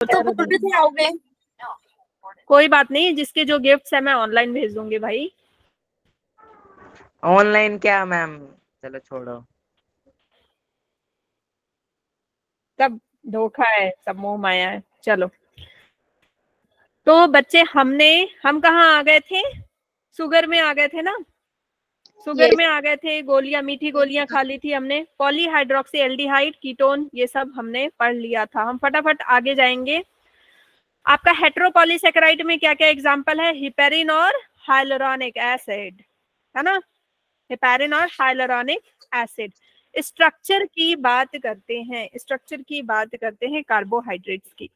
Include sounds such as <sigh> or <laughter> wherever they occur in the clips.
तो बोल रहे थे आओगे। कोई बात नहीं जिसके जो गिफ्ट्स है मैं ऑनलाइन भेज दूँगी भाई। ऑनलाइन क्या मैम चलो छोड़ो। सब धोखा है सब मोह माया है। चलो। तो बच्चे हमने हम कहाँ आ गए थे? सुगर में आ गए थे ना? Sugar Yes. में आ गए थे गोलियाँ मीठी गोलियाँ खा ली थी हमने। पॉलीहाइड्रोक्सी एल्डिहाइड कीटोन ये सब हमने पढ़ लिया था। हम फटाफट आगे जाएँगे। आपका हेट्रोपॉलीसेकेराइड में क्या क्या एग्ज़ाम्पल है? हिपेरिन और हाइलोरॉनिक एसिड है ना? हिपेरिन और हाइलोरॉनिक एसिड स्ट्रक्चर की बात करते हैं। स्ट्रक्चर की बात करते हैं कार्बोहाइड्रेट्स की।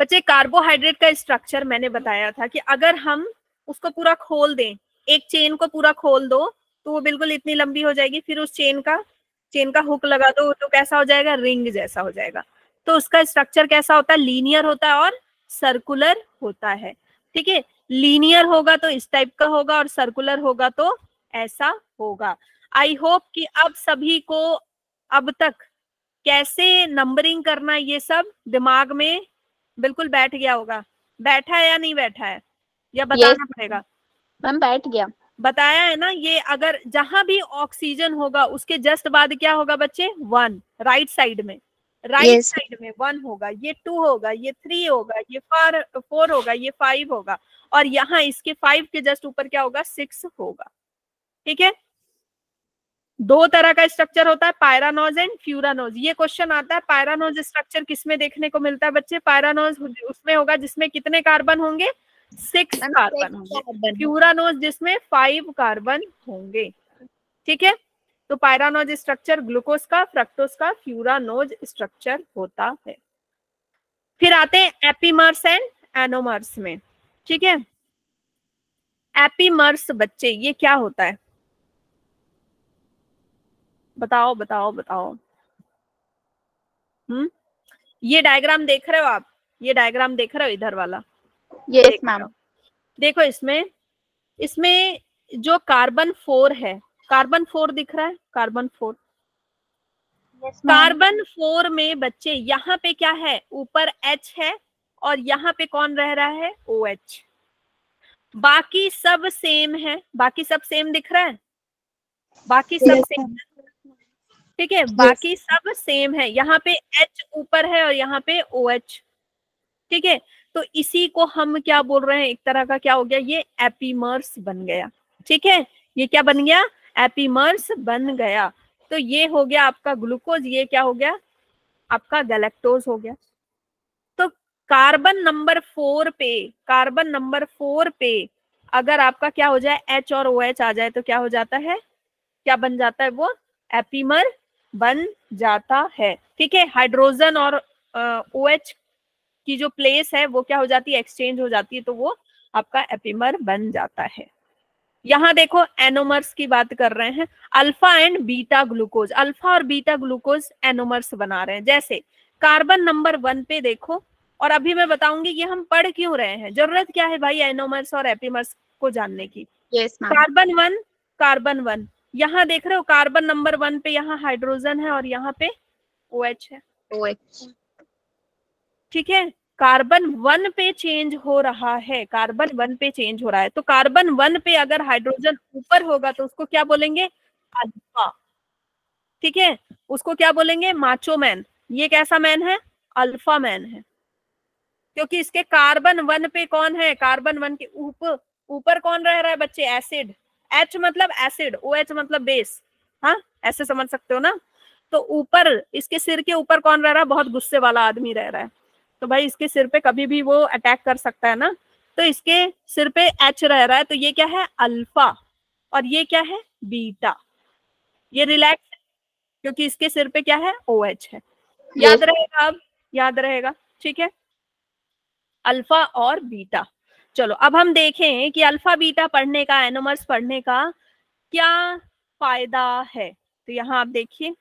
बच्चे कार्बोहाइड्रेट का स्ट्रक्चर मैंने बताया था कि अगर हम उसको पूरा खोल दें एक चेन को पूरा खोल दो तो वो बिल्कुल इतनी लंबी हो जाएगी फिर उस चेन का चेन का हुक लगा दो तो कैसा हो जाएगा रिंग जैसा हो जाएगा। तो उसका स्ट्रक्चर कैसा होता है? लीनियर होता है और सर्कुलर होता है। ठीक है? लीनियर होगा तो इस टाइप का होगा और सर्कुलर होगा तो ऐसा होगा। आई होप कि अब सभी को अब तक कैसे नंबरिंग करना ये सब दिमाग में बिल्कुल बैठ गया होगा। बैठा है या नहीं बैठा है? या बताना पड़ेगा? मैम बैठ गया। बताया है ना ये अगर जहाँ भी ऑक्सीजन होगा उसके जस्ट बाद क्या होगा बच्चे? वन राइट साइड में। Right Yes. साइड में वन होगा ये टू होगा ये थ्री होगा ये फोर फोर होगा ये फाइव होगा। और यहाँ इसके फाइव के जस्ट ऊपर क्या होगा? सिक्स होगा। ठीक है? दो तरह का स्ट्रक्चर होता है पायरानोज एंड फ्यूरानोज। ये क्वेश्चन आता है पायरानोज स्ट्रक्चर किसमें देखने को मिलता है बच्चे? पायरानोज उसमें होगा जिसमें कितने कार्बन होंगे? सिक्स कार्बन होंगे। फ्यूरानोज जिसमें फाइव कार्बन होंगे। ठीक है? तो पायरानोज स्ट्रक्चर ग्लूकोज का फ्रक्टोज का फ्यूरानोज स्ट्रक्चर होता है। फिर आते हैं एपीमर्स एंड एनोमर्स में। ठीक है? एपीमर्स बच्चे ये क्या होता है? बताओ बताओ बताओ। हम्म? ये डायग्राम देख रहे हो आप? ये डायग्राम देख रहे हो इधर वाला? यस मैम देखो इसमें इसमें जो कार्बन फोर है कार्बन फोर दिख रहा है? कार्बन फोर कार्बन फोर में बच्चे यहाँ पे क्या है? ऊपर एच है और यहाँ पे कौन रह रहा है? ओ एच बाकी सब सेम है। बाकी सब सेम दिख रहा है? बाकी सब Yes, सेम ठीक है? बाकी सब सेम है। यहाँ पे एच ऊपर है और यहाँ पे ओ एच ठीक है? तो इसी को हम क्या बोल रहे हैं? एक तरह का क्या हो गया? ये एपीमर्स बन गया। ठीक है? ये क्या बन गया? एपीमर्स बन गया। तो ये हो गया आपका ग्लूकोज ये क्या हो गया? आपका गैलेक्टोज हो गया। तो कार्बन नंबर फोर पे कार्बन नंबर फोर पे अगर आपका क्या हो जाए एच और ओ एच आ जाए तो क्या हो जाता है? क्या बन जाता है वो? एपीमर बन जाता है। ठीक है? हाइड्रोजन और ओ एच की जो प्लेस है वो क्या हो जाती है एक्सचेंज हो जाती है तो वो आपका एपीमर बन जाता है। यहाँ देखो एनोमर्स की बात कर रहे हैं। Alpha and beta glucose alpha और बीटा ग्लूकोज एनोमर्स बना रहे हैं। जैसे कार्बन नंबर वन पे देखो और अभी मैं बताऊँगी ये हम पढ़ क्यों रहे हैं। ज़रूरत क्या है भाई एनोमर्स और एपीमर्स को जानने की? Ma'am carbon one carbon one यहाँ देख रहे हो कार्बन नंबर वन पे यहाँ हाइड्रोजन है और यहाँ पे ओ OH है। ओएच ठीक है? कार्बन वन पे चेंज हो रहा है, कार्बन वन पे चेंज हो रहा है तो कार्बन वन पे अगर हाइड्रोजन ऊपर होगा तो उसको क्या बोलेंगे? अल्फ़ा। ठीक है? उसको क्या बोलेंगे? Macho man. ये कैसा मैन है? अल्फ़ा मैन है। क्योंकि इसके कार्बन वन पे कौन है? कार्बन वन के ऊपर ऊपर कौन रह रहा है बच्चे? एसिड। एच मतलब एसिड, ओ एच मतलब बेस। हाँ? ऐसे समझ सकते हो ना? तो ऊपर, इसके सिर के ऊपर कौन रह रहा है? बहुत गुस्से वाला आदमी रह रहा है। तो भाई इसके सिर पे कभी भी वो अटैक कर सकता है ना? तो इसके सिर पे एच रह रहा है तो ये क्या है? अल्फ़ा और ये क्या है? बीटा ये रिलैक्स क्योंकि इसके सिर पे क्या है? ओ एच है। याद रहेगा अब? याद रहेगा। ठीक है? अल्फ़ा और बीटा चलो अब हम देखें कि अल्फ़ा बीटा पढ़ने का एनोमर्स पढ़ने का क्या फ़ायदा है? तो यहाँ आप देखिए।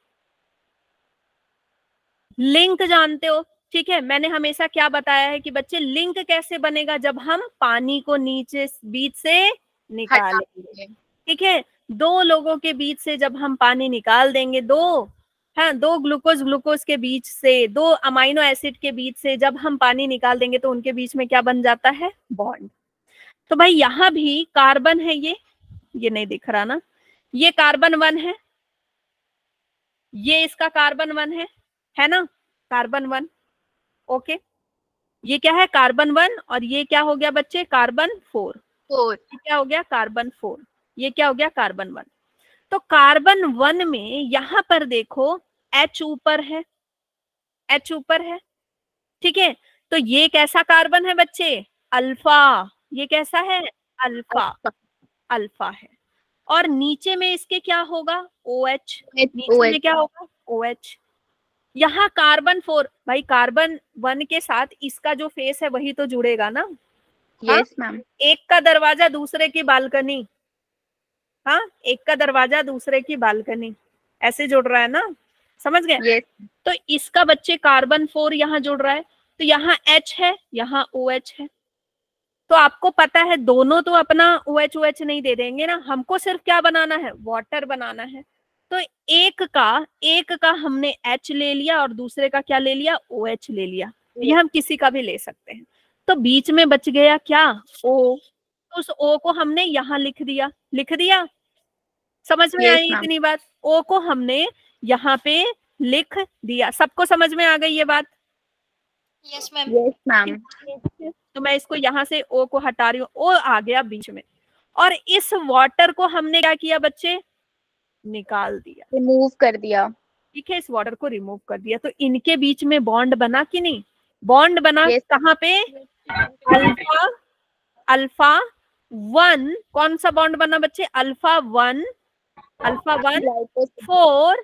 लिंक जानते हो? ठीक है मैंने हमेशा क्या बताया है कि बच्चे लिंक कैसे बनेगा जब हम पानी को नीचे बीच से निकालेंगे। ठीक है दो लोगों के बीच से जब हम पानी निकाल देंगे दो हाँ दो ग्लूकोज ग्लूकोज के बीच से दो अमाइनो एसिड के बीच से जब हम पानी निकाल देंगे तो उनके बीच में क्या बन जाता है? बॉन्ड। तो भाई यहाँ भी कार्बन है ये ये नहीं दिख रहा ना ये कार्बन वन है ये इसका कार्बन वन है है ना? Carbon one. ओके ये क्या है? कार्बन वन और ये क्या हो गया बच्चे? कार्बन फोर फोर ये क्या हो गया? कार्बन फोर ये क्या हो गया? कार्बन वन तो कार्बन वन में यहाँ पर देखो एच ऊपर है। एच ऊपर है। ठीक है? तो ये कैसा कार्बन है बच्चे? अल्फ़ा ये कैसा है? अल्फ़ा अल्फ़ा है। और नीचे में इसके क्या होगा? ओ एच नीचे में क्या होगा? ओ एच यहाँ कार्बन फोर भाई कार्बन वन के साथ इसका जो फेस है वही तो जुड़ेगा ना? यस मैम एक का दरवाज़ा दूसरे की बालकनी। हाँ? एक का दरवाज़ा दूसरे की बालकनी। ऐसे जुड़ रहा है ना? समझ गए? यस तो इसका बच्चे कार्बन फोर यहाँ जुड़ रहा है। तो यहाँ एच है यहाँ ओ एच है। तो आपको पता है दोनों तो अपना ओ एच ओ एच नहीं दे देंगे ना। हमको सिर्फ़ क्या बनाना है? वाटर बनाना है। तो एक का एक का हमने एच ले लिया और दूसरे का क्या ले लिया? ओ एच ले लिया। ये हम किसी का भी ले सकते हैं। तो बीच में बच गया क्या? ओ तो उस ओ को हमने यहाँ लिख दिया। लिख दिया? समझ में आई इतनी बात? ओ को हमने यहाँ पे लिख दिया। सबको समझ में आ गई ये बात? यस मैम यस मैम तो मैं इसको यहाँ से ओ को हटा रही हूँ। ओ आ गया बीच में। और इस वाटर को हमने क्या किया बच्चे? निकाल दिया। रिमूव कर दिया। ठीक है इस वाटर को रिमूव कर दिया। तो इनके बीच में बॉन्ड बना कि नहीं? बॉन्ड बना Yes. कहाँ पे? अल्फ़ा अल्फ़ा वन कौन सा बॉन्ड बना बच्चे? Alpha one alpha one four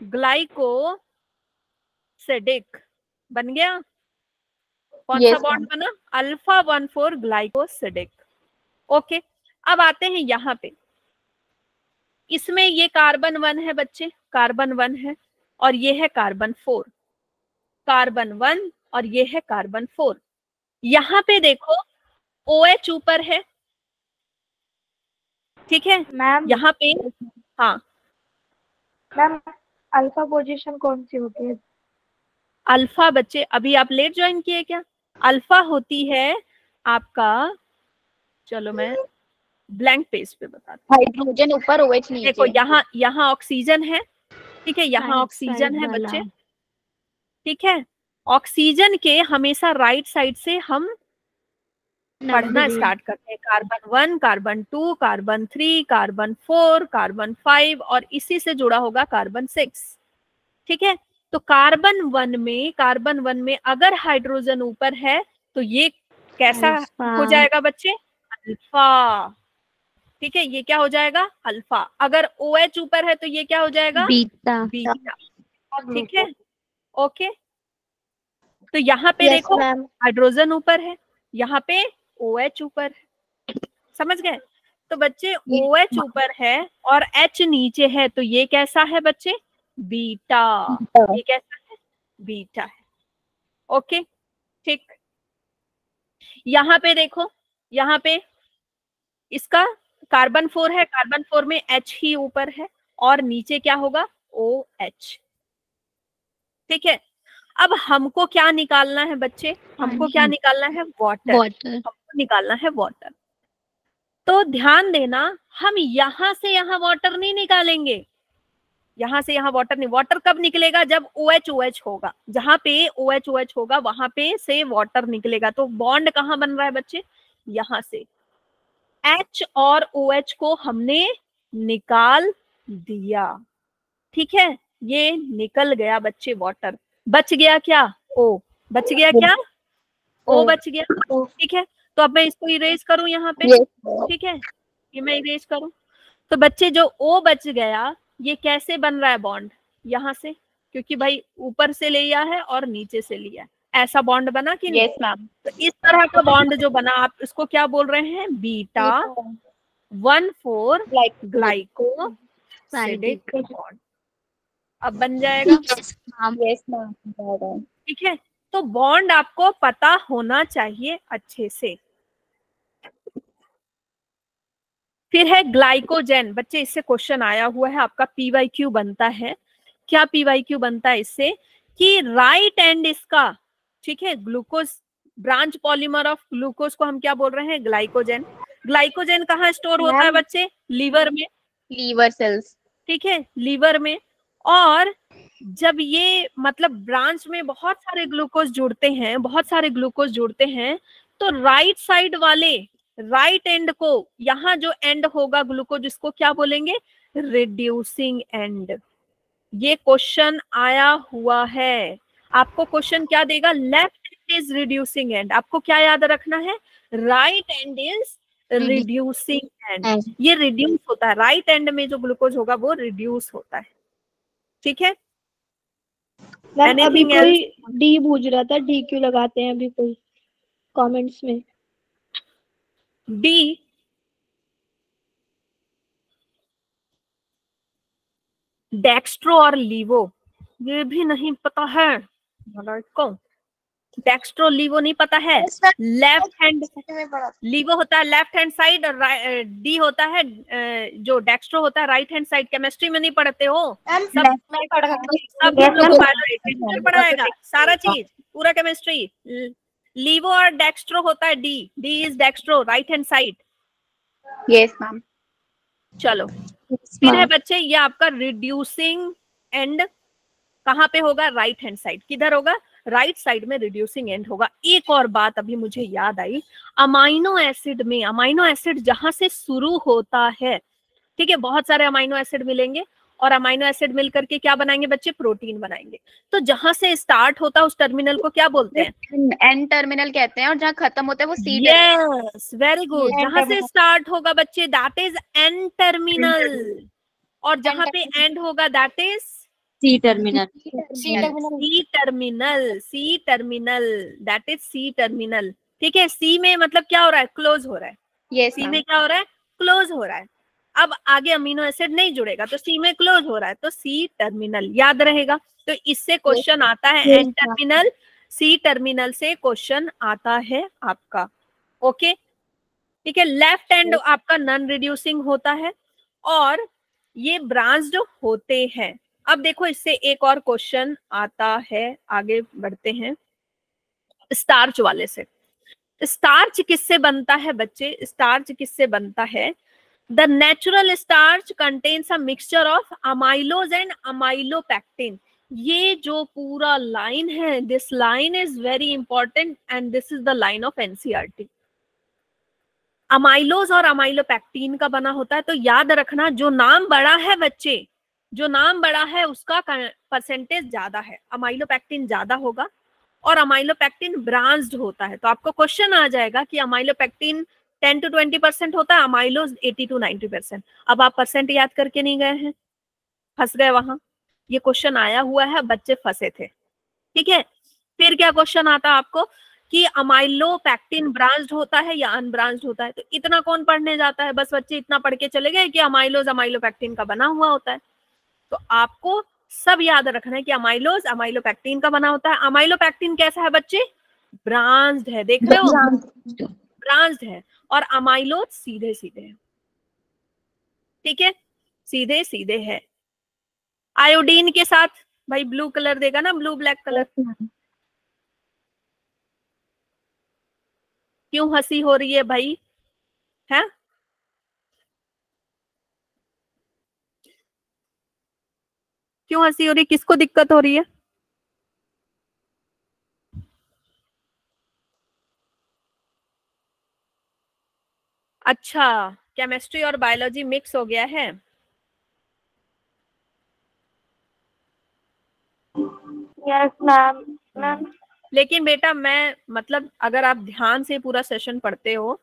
glycosidic बन गया? कौन yes, सा बॉन्ड बना? Alpha one four glycosidic okay अब आते हैं यहाँ पे। इसमें ये कार्बन वन है बच्चे कार्बन वन है और ये है कार्बन फोर कार्बन वन और ये है कार्बन फोर यहाँ पे देखो ओ एच ऊपर है। ठीक है? मैम यहाँ पे हाँ। मैम अल्फ़ा पोजीशन कौन सी होती है? अल्फ़ा बच्चे अभी आप लेट ज्वाइन किए क्या? अल्फ़ा होती है आपका चलो मैं ब्लैंक पेज पे बताती हाइड्रोजन ऊपर ओएच नीचे देखो यहाँ यहाँ ऑक्सीजन है ठीक है? यहाँ ऑक्सीजन है बच्चे ठीक है? ऑक्सीजन के हमेशा राइट साइड से हम पढ़ना स्टार्ट करते हैं। Carbon one carbon two carbon three carbon four carbon five और इसी से जुड़ा होगा कार्बन सिक्स ठीक है? तो कार्बन वन में कार्बन वन में अगर हाइड्रोजन ऊपर है तो ये कैसा हो जाएगा बच्चे? अल्फ़ा ठीक है ये क्या हो जाएगा? अल्फ़ा। अगर ओ एच ऊपर है तो ये क्या हो जाएगा? बीटा। बीटा। ठीक है? ओके। तो यहाँ पे देखो हाइड्रोजन ऊपर है यहाँ पे ओ एच ऊपर है। समझ गए? तो बच्चे ओ एच ऊपर है और एच नीचे है तो ये कैसा है बच्चे? बीटा। ये कैसा है? बीटा है। ओके? ठीक। यहाँ पे देखो यहाँ पे इसका कार्बन फोर है कार्बन फोर में एच ही ऊपर है और नीचे क्या होगा? ओ एच ठीक है? अब हमको क्या निकालना है बच्चे? हमको क्या निकालना है? वाटर वाटर हमको निकालना है वाटर तो ध्यान देना हम यहाँ से यहाँ वाटर नहीं निकालेंगे। यहाँ से यहाँ वाटर नहीं। वाटर कब निकलेगा? जब ओ एच ओ एच होगा। जहाँ पे ओ एच ओ एच होगा वहाँ पे से वाटर निकलेगा। तो बॉन्ड कहाँ बन रहा है बच्चे? यहाँ से। एच और ओ एच को हमने निकाल दिया। ठीक है? ये निकल गया बच्चे वाटर बच गया क्या? ओ बच गया क्या? ओ ओ। बच गया। ठीक है? तो अब मैं इसको इरेज करूँ यहाँ पे? ठीक है? ये मैं इरेज करूँ। तो बच्चे जो ओ बच गया ये कैसे बन रहा है बॉन्ड यहाँ से? क्योंकि भाई ऊपर से लिया है और नीचे से लिया है। ऐसा बॉन्ड बना कि नहीं? मैम तो इस तरह का बॉन्ड जो बना आप इसको क्या बोल रहे हैं? Beta one four like glyco. Bond. अब बन जाएगा। ठीक है? तो बॉन्ड आपको पता होना चाहिए अच्छे से। फिर है ग्लाइकोजेन। बच्चे इससे क्वेश्चन आया हुआ है आपका पीवाई क्यू बनता है। क्या पीवाई क्यू बनता है इससे? कि राइट एंड इसका ठीक है glucose branch polymer of glucose को हम क्या बोल रहे हैं? ग्लाइकोजेन ग्लाइकोजेन कहाँ स्टोर होता है बच्चे? लीवर में। लीवर सेल्स ठीक है लीवर में। और जब ये मतलब ब्रांच में बहुत सारे ग्लूकोज जुड़ते हैं बहुत सारे ग्लूकोज जुड़ते हैं तो राइट साइड वाले राइट एंड को यहाँ जो एंड होगा ग्लूकोज इसको क्या बोलेंगे? रिड्यूसिंग एंड ये क्वेश्चन आया हुआ है। आपको क्वेश्चन क्या देगा? Left end is reducing end आपको क्या याद रखना है? Right end is reducing end ये रिड्यूस होता है. राइट right एंड में जो ग्लूकोज होगा वो रिड्यूस होता है। ठीक है? अभी कोई डी पूछ रहा था? डी क्यों लगाते हैं अभी कोई कमेंट्स में? डी डेक्स्ट्रो और लीवो ये भी नहीं पता है। को डेक्स्ट्रो लीवो नहीं पता है? लेफ़्ट हैंड लीवो होता है लेफ़्ट हैंड साइड और डी होता है जो डेक्स्ट्रो होता है राइट हैंड साइड केमिस्ट्री में नहीं पढ़ते हो? सब सब लोग पढ़ाएगा सारा चीज़ पूरा केमिस्ट्री लीवो और डेक्स्ट्रो होता है D D is dextro right hand side yes ma'am चलो। फिर है बच्चे ये आपका रिड्यूसिंग एंड कहाँ पे होगा? राइट हैंड साइड किधर होगा? राइट right साइड में रिड्यूसिंग एंड होगा। एक और बात अभी मुझे याद आई। अमाइनो एसिड में अमाइनो एसिड जहाँ से शुरू होता है ठीक है बहुत सारे अमाइनो एसिड मिलेंगे और अमाइनो एसिड मिल करके क्या बनाएँगे बच्चे? प्रोटीन बनाएँगे। तो जहाँ से स्टार्ट होता है उस टर्मिनल को क्या बोलते हैं? एंड टर्मिनल कहते हैं और जहाँ खत्म होता है वो सी यस वेरी गुड जहाँ से स्टार्ट होगा बच्चे दैट इज़ एन टर्मिनल और जहाँ पे एंड होगा that is C terminal C terminal C terminal that is C terminal ठीक है? सी में मतलब क्या हो रहा है? क्लोज हो रहा है। यस सी में क्या हो रहा है? क्लोज हो रहा है। अब आगे अमीनो एसिड नहीं जुड़ेगा तो सी में क्लोज हो रहा है। तो सी टर्मिनल याद रहेगा। तो इससे क्वेश्चन आता है। एन टर्मिनल सी टर्मिनल से क्वेश्चन आता है आपका। ओके ठीक है? लेफ़्ट एंड आपका नॉन रिड्यूसिंग होता है। और ये ब्रांच जो होते हैं अब देखो, इससे एक और क्वेश्चन आता है, आगे बढ़ते हैं। स्टार्च वाले से। स्टार्च किससे बनता है बच्चे? स्टार्च किससे बनता है? The natural starch contains a mixture of amylose and amylopectin ये जो पूरा लाइन है this line is very important and this is the line of NCERT amylose और अमाइलोपैक्टीन का बना होता है तो याद रखना, जो नाम बड़ा है बच्चे जो नाम बड़ा है उसका परसेंटेज ज़्यादा है। अमाइलोपैक्टिन ज़्यादा होगा और अमाइलोपैक्टिन ब्रांच्ड होता है। तो आपको क्वेश्चन आ जाएगा कि अमाइलोपैक्टिन 10 टू 20 परसेंट होता है अमाइलोज 80 टू 90 परसेंट अब आप परसेंट याद करके नहीं गए हैं। फंस गए वहाँ। ये क्वेश्चन आया हुआ है, बच्चे फंसे थे। ठीक है? फिर क्या क्वेश्चन आता आपको कि अमाइलोपैक्टिन ब्रांच्ड होता है या अनब्रांच्ड होता है? तो इतना कौन पढ़ने जाता है? बस बच्चे इतना पढ़ के चले गए कि अमाइलोज अमाइलोपैक्टिन का बना हुआ होता है। तो आपको सब याद रखना है कि अमाइलोज अमाइलोपैक्टिन का बना होता है। अमाइलोपैक्टिन कैसा है बच्चे? ब्रांच्ड है, देख रहे हो? ब्रांच्ड है और अमाइलोज सीधे सीधे है। ठीक है? सीधे सीधे है। आयोडीन के साथ, भाई ब्लू कलर देगा ना ब्लू ब्लैक कलर क्यों हँसी हो रही है भाई? है? क्यों हँसी हो रही? किसको दिक्कत हो रही है? अच्छा केमिस्ट्री और बायोलॉजी मिक्स हो गया है। यस मैम मैम लेकिन बेटा मैं मतलब अगर आप ध्यान से पूरा सेशन पढ़ते हो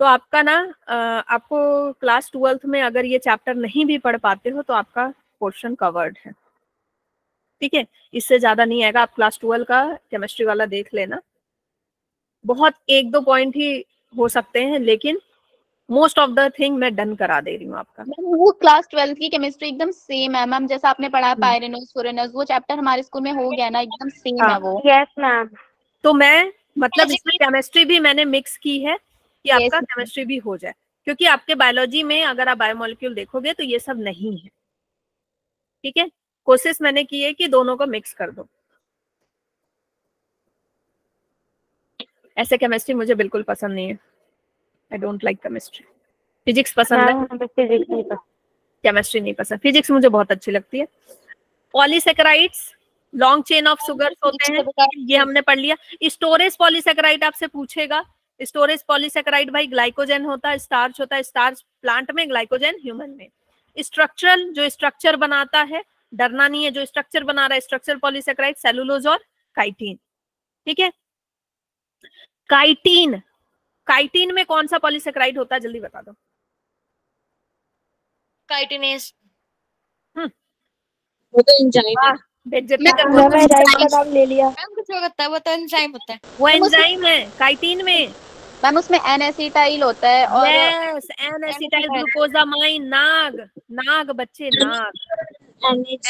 तो आपका ना आपको क्लास ट्वेल्थ में अगर ये चैप्टर नहीं भी पढ़ पाते हो तो आपका पोर्शन कवर्ड है। ठीक है? इससे ज़्यादा नहीं आएगा आप क्लास ट्वेल्व का केमिस्ट्री वाला देख लेना। बहुत एक दो पॉइंट ही हो सकते हैं लेकिन मोस्ट ऑफ़ द थिंग मैं डन करा दे रही हूँ आपका। वो क्लास ट्वेल्थ की केमिस्ट्री एकदम सेम है मैम जैसा आपने पढ़ा है हम्म। पायरेनोस फोरेनोस वो चैप्टर हमारे स्कूल में हो गया ना एकदम सेम हाँ। है वो। यस मैम तो मैं मतलब इसमें केमिस्ट्री भी मैंने मिक्स की है कि Yes, आपका केमिस्ट्री भी हो जाए। क्योंकि आपके बायोलॉजी में अगर आप बायोमोलिक्यूल देखोगे तो ये सब नहीं है। ठीक है? कोशिश मैंने की है कि दोनों को मिक्स कर दो। ऐसे केमिस्ट्री मुझे बिल्कुल पसंद नहीं है। I don't like chemistry physics पसंद है? फिजिक्स नहीं पसंद। केमिस्ट्री नहीं पसंद। फिजिक्स मुझे बहुत अच्छी लगती है। Polysaccharides long chain of sugars होते हैं। ये हमने पढ़ लिया। स्टोरेज पॉलीसेकेराइड आपसे पूछेगा। स्टोरेज पॉलीसेकेराइड भाई ग्लाइकोजन होता है स्टार्च होता है। स्टार्च प्लांट में ग्लाइकोजन ह्यूमन में स्ट्रक्चरल जो स्ट्रक्चर बनाता है डरना नहीं है जो स्ट्रक्चर बना रहा है स्ट्रक्चर पॉलीसेकेराइड सेलुलोज और काइटीन। ठीक है? काइटीन काइटीन में कौन सा पॉलीसेकेराइड होता है जल्दी बता दो। काइटिनेस हम्म। वो तो एंजाइम है। बेइज्जती का नाम ले लिया। मैम कुछ होता है वो तो एंजाइम होता है। वो एंजाइम है काइटीन में। मैम उसमें एन एसिटाइल होता है और yes N acetyl glucosamine NAG NAG बच्चे नाग।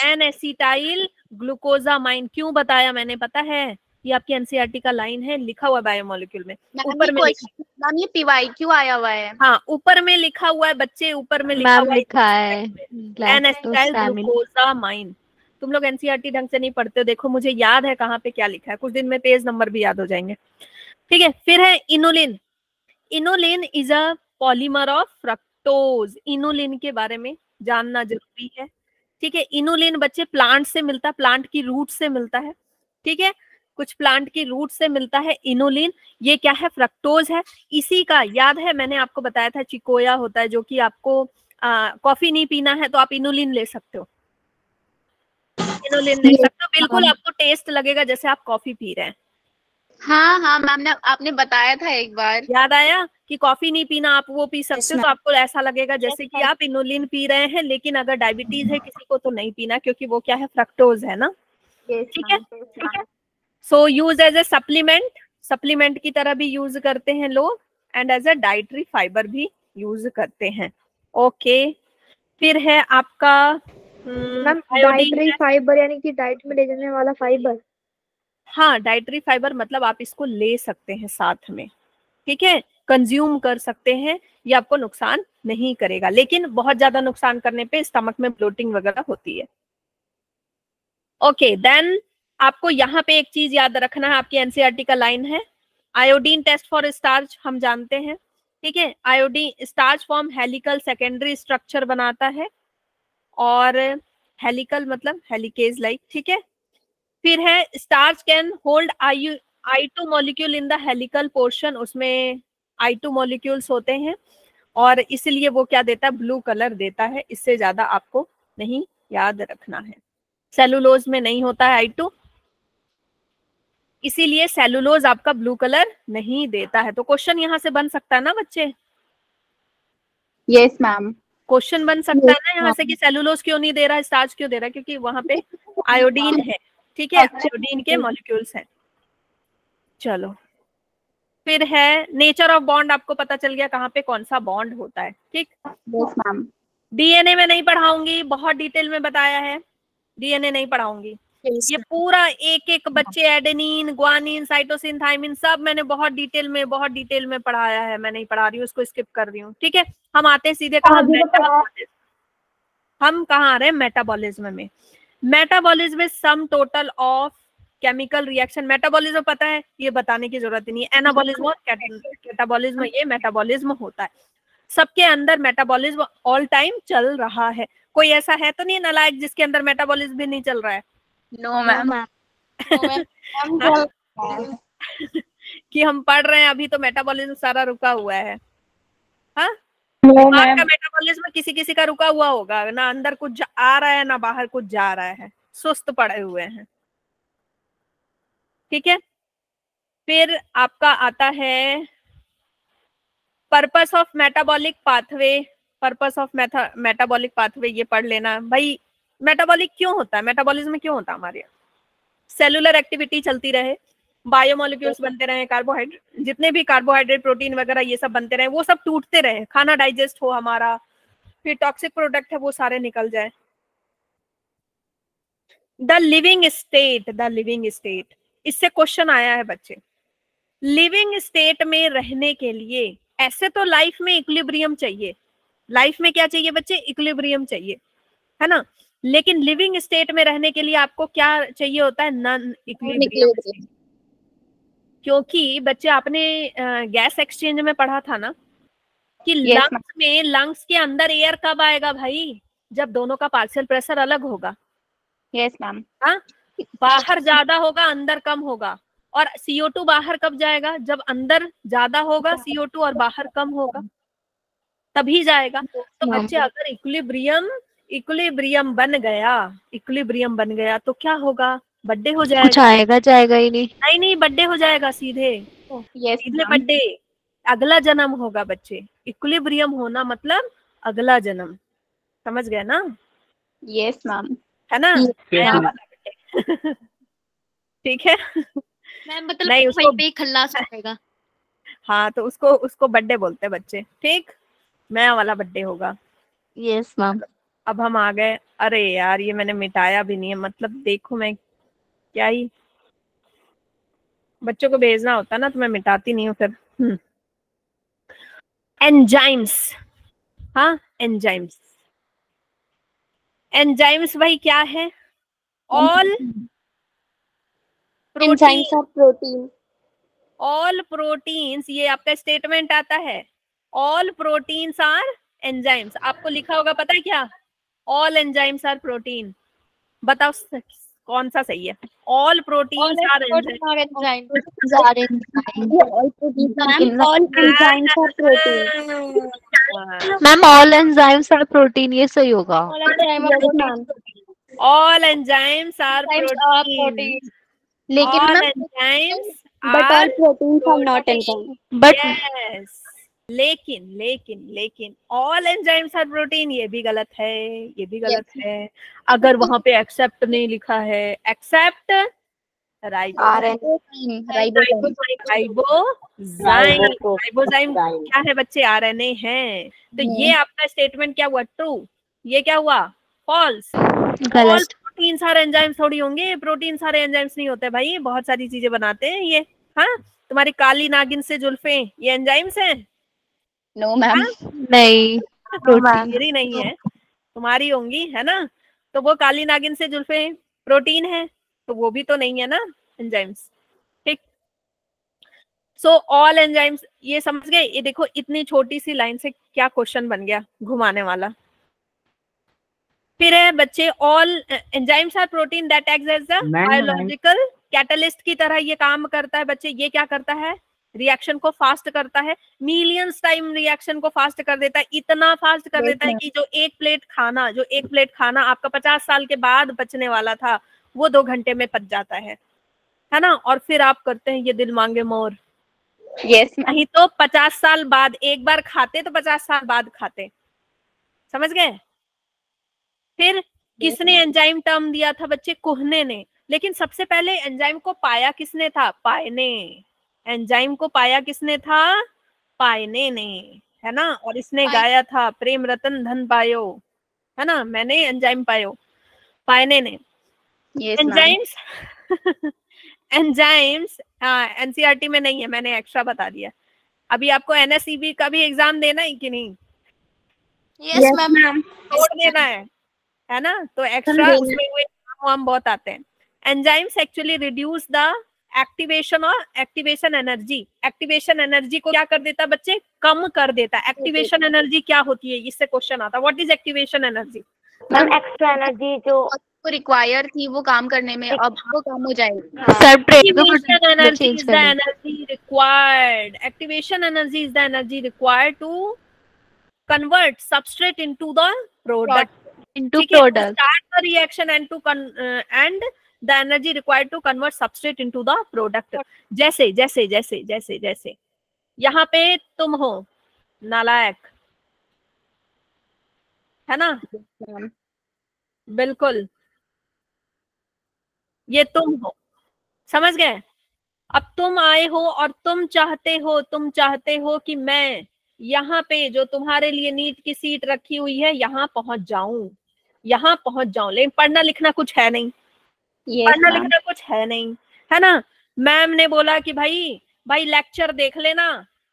एन एसिटाइल ग्लूकोजामाइन क्यों बताया मैंने पता है? ये आपकी एनसीईआरटी का लाइन है लिखा हुआ बायोमोलिक्यूल में। ऊपर में मैम ये पीवाई क्यों आया हुआ है। हाँ ऊपर में लिखा हुआ है बच्चे ऊपर में लिखा हुआ लिखा है। एन एसिटाइल ग्लाइकोसामिन ग्लूकोजामाइन तुम लोग एनसीईआरटी ढंग से नहीं पढ़ते हो देखो मुझे याद है कहाँ पे क्या लिखा है। कुछ दिन में पेज नंबर भी याद हो जाएँगे। ठीक है फिर है inulin inulin is a polymer of fructose inulin के बारे में जानना ज़रूरी है। ठीक है? इनोलिन बच्चे प्लांट से मिलता है प्लांट की रूट से मिलता है। ठीक है? कुछ प्लांट की रूट से मिलता है इनोलिन ये क्या है? फ्रक्टोज है। इसी का याद है मैंने आपको बताया था चिकोया होता है जो कि आपको कॉफ़ी नहीं पीना है तो आप इनोलिन ले सकते हो। इनोलिन ले सकते हो। बिल्कुल आपको टेस्ट लगेगा जैसे आप कॉफ़ी पी रहे हैं। हाँ हाँ मैम ने आपने बताया था एक बार। याद आया कि कॉफ़ी नहीं पीना आप वो पी सकते हो तो आपको ऐसा लगेगा जैसे कि आप इनोलिन पी रहे हैं लेकिन अगर डायबिटीज़ है किसी को तो नहीं पीना क्योंकि वो क्या है फ्रक्टोज है ना? ठीक है? ठीक है? So use as a supplement supplement की तरह भी यूज़ करते हैं लोग and as a dietary fibre भी यूज़ करते हैं। ओके फिर है आपका मैम डाइटरी फाइबर यानी कि डाइट में ले जाने वाला फाइबर हाँ डाइटरी फाइबर मतलब आप इसको ले सकते हैं साथ में, ठीक है? कंज्यूम कर सकते हैं, ये आपको नुकसान नहीं करेगा, लेकिन बहुत ज़्यादा नुकसान करने पे स्टमक में ब्लोटिंग वगैरह होती है। ओके देन आपको यहाँ पे एक चीज़ याद रखना है, आपकी एनसीआरटी का लाइन है। आयोडीन टेस्ट फॉर स्टार्च हम जानते हैं, ठीक है? Iodine starch form helical secondary structure बनाता है, और हेलिकल मतलब हेलिकेज लाइक ठीक है? फिर है starch can hold I I two molecule in the helical portion उसमें आई टू मॉलिक्यूल्स होते हैं और इसलिए वो क्या देता है ब्लू कलर देता है इससे ज़्यादा आपको नहीं याद रखना है। सेलुलोज में नहीं होता है आई टू इसीलिए सेलुलोज आपका ब्लू कलर नहीं देता है। तो क्वेश्चन यहाँ से बन सकता है ना बच्चे? यस मैम क्वेश्चन बन सकता है ना यहाँ से कि सेलुलोज क्यों नहीं दे रहा है स्टार्च क्यों दे रहा है? क्योंकि वहाँ पे आयोडीन है। ठीक है? आयोडीन के मॉलिक्यूल्स हैं। चलो। फिर है नेचर ऑफ़ बॉन्ड आपको पता चल गया कहाँ पे कौन सा बॉन्ड होता है ठीक? यस मैम डीएनए में नहीं पढ़ाऊँगी बहुत डिटेल में बताया है। डीएनए नहीं पढ़ाऊँगी। ये पूरा एक एक बच्चे एडेनिन ग्वानिन साइटोसिन थाइमिन सब मैंने बहुत डिटेल में बहुत डिटेल में पढ़ाया है। मैं नहीं पढ़ा रही हूँ उसको स्किप कर रही हूँ ठीक है? हम आते हैं सीधे कहा? तो पढ़ा। हम कहा आ रहे हैं? मेटाबॉलिज्म में। Metabolism is sum total of chemical reaction metabolism पता है ये बताने की ज़रूरत ही नहीं है। एनाबॉलिज्म और कैटाबॉलिज्म ये मेटाबॉलिज्म होता है। सबके अंदर मेटाबॉलिज्म ऑल टाइम चल रहा है। कोई ऐसा है तो नहीं नलायक जिसके अंदर मेटाबॉलिज्म भी नहीं चल रहा है। नो मैम <laughs> कि हम पढ़ रहे हैं अभी तो मेटाबॉलिज्म सारा रुका हुआ है। हाँ? दिमाग का मेटाबॉलिज्म किसी किसी का रुका हुआ होगा। ना अंदर कुछ आ रहा है ना बाहर कुछ जा रहा है। सुस्त पड़े हुए हैं। ठीक है? फिर आपका आता है purpose of metabolic pathway purpose of metabolic pathway ये पढ़ लेना। भाई मेटाबॉलिक क्यों होता है? मेटाबॉलिज्म क्यों होता है हमारे यहाँ? सेलुलर एक्टिविटी चलती रहे। बायोमोलिक्यूल्स बनते रहे कार्बोहाइड्रेट जितने भी कार्बोहाइड्रेट प्रोटीन वगैरह ये सब बनते रहे वो सब टूटते रहे। खाना डाइजेस्ट हो हमारा फिर टॉक्सिक प्रोडक्ट है वो सारे निकल जाए। The living state the living state इससे क्वेश्चन आया है बच्चे। लिविंग स्टेट में रहने के लिए ऐसे तो लाइफ में इक्विलिब्रियम चाहिए। लाइफ में क्या चाहिए बच्चे? इक्विलिब्रियम चाहिए। है ना? लेकिन लिविंग स्टेट में रहने के लिए आपको क्या चाहिए होता है? Non Equilibrium. क्योंकि बच्चे आपने गैस एक्सचेंज में पढ़ा था ना कि Yes, लंग्स में लंग्स के अंदर एयर कब आएगा भाई? जब दोनों का पार्शियल प्रेशर अलग होगा। यस मैम हाँ? बाहर ज़्यादा होगा अंदर कम होगा। और CO2 बाहर कब जाएगा? जब अंदर ज़्यादा होगा CO2 और बाहर कम होगा तभी जाएगा। तो बच्चे अगर इक्विलिब्रियम इक्विलिब्रियम बन गया इक्विलिब्रियम बन गया तो क्या होगा? बर्थडे हो जाएगा। कुछ जाएगा आएगा जाएगा ही नहीं। नहीं नहीं बर्थडे हो जाएगा सीधे। यस सीधे बर्थडे। अगला जन्म होगा बच्चे। इक्विलिब्रियम होना मतलब अगला जन्म। समझ गए ना? यस मैम है ना। <laughs> ठीक है? मैम मतलब नहीं, उसको- पे खल्लास होगा हाँ तो उसको उसको बर्थडे बोलते हैं बच्चे। ठीक? नया वाला बर्थडे होगा। यस मैम अब हम आ गए। अरे यार ये मैंने मिटाया भी नहीं है। मतलब देखो मैं क्या ही? बच्चों को भेजना होता ना तो मैं मिटाती नहीं हूँ फिर। एंजाइम्स हाँ एंजाइम्स एंजाइम्स भाई क्या है? All enzymes are protein all proteins ये आपका स्टेटमेंट आता है। ऑल प्रोटीन्स आर एंजाइम्स आपको लिखा होगा पता है क्या? ऑल एंजाइम्स आर प्रोटीन बताओ कौन सा सही है? All proteins are enzyme protein ma'am all enzymes are protein ये सही होगा। ऑल एंजाइम्स आर प्रोटीन लेकिन all enzymes but all proteins are not enzymes. But लेकिन लेकिन लेकिन ऑल एंजाइम्स आर प्रोटीन ये भी गलत है ये भी गलत yes. है। अगर वहाँ पे एक्सेप्ट नहीं लिखा है एक्सेप्ट क्या है बच्चे? आरएनए हैं। तो ये आपका स्टेटमेंट क्या हुआ? ट्रू ये क्या हुआ? फॉल्स गलत। प्रोटीन सारे एंजाइम्स थोड़ी होंगे। प्रोटीन सारे एंजाइम्स नहीं होते भाई। बहुत सारी चीज़ें बनाते हैं ये। हाँ? तुम्हारी काली नागिन से जुल्फे ये एंजाइम्स हैं? नो मैम नहीं प्रोटीन मेरी नहीं है। तुम्हारी होंगी है ना? तो वो काली नागिन से जुल्फे प्रोटीन है तो वो भी तो नहीं है ना एंजाइम्स ठीक? सो ऑल एंजाइम्स ये समझ गए? ये देखो इतनी छोटी सी लाइन से क्या क्वेश्चन बन गया घुमाने वाला। फिर है बच्चे all enzymes are protein that act as the biological catalyst की तरह ये काम करता है बच्चे। ये क्या करता है? रिएक्शन को फास्ट करता है मिलियंस टाइम रिएक्शन को फास्ट कर देता है इतना फास्ट कर देता है. कि जो एक प्लेट खाना जो एक प्लेट खाना आपका पचास साल के बाद बचने वाला था वो दो घंटे में पच जाता है। है ना? और फिर आप करते हैं ये दिल मांगे मोर। यस मैम नहीं तो पचास साल बाद एक बार खाते तो पचास साल बाद खाते। समझ गए? फिर किसने एंजाइम टर्म दिया था बच्चे? कोहने ने। लेकिन सबसे पहले एंजाइम को पाया किसने था? पायने एंजाइम को पाया किसने था? पायने ने है ना? और इसने गाया था प्रेम रतन धन पायो है ना? मैंने एंजाइम पायो पायने ने एंजाइम्स <laughs> एंजाइम्स एनसीईआरटी में नहीं है मैंने एक्स्ट्रा बता दिया। अभी आपको एनएसईबी का भी एग्ज़ाम देना है कि नहीं? यस मैम मैम छोड़ देना है है ना? तो एक्स्ट्रा उसमें वो एग्ज़ाम बहुत आते हैं। Enzymes actually reduce the activation और एक्टिवेशन एनर्जी। एक्टिवेशन एनर्जी को क्या कर देता है बच्चे? कम कर देता। है एक्टिवेशन एनर्जी क्या होती है? इससे क्वेश्चन आता है। What is activation energy ma'am extra energy जो को रिक्वायर थी वो काम करने में अब वो कम हो जाएगी। energy required. To convert substrate into the product. Into ठीक है? to product start the reaction and to con and the energy required to convert substrate into the जैसे जैसे जैसे जैसे जैसे। यहाँ पे तुम हो, नालायक। है ना? बिल्कुल। ये तुम हो। समझ गए? अब तुम आए हो और तुम चाहते हो, तुम चाहते हो कि मैं यहाँ पे जो तुम्हारे लिए नीट की सीट रखी हुई है, यहाँ पहुँच जाऊँ। यहाँ पहुँच जाऊँ। लेकिन पढ़ना लिखना कुछ है नहीं। पढ़ना लिखना कुछ है नहीं है ना? मैम ने बोला कि भाई भाई लेक्चर देख लेना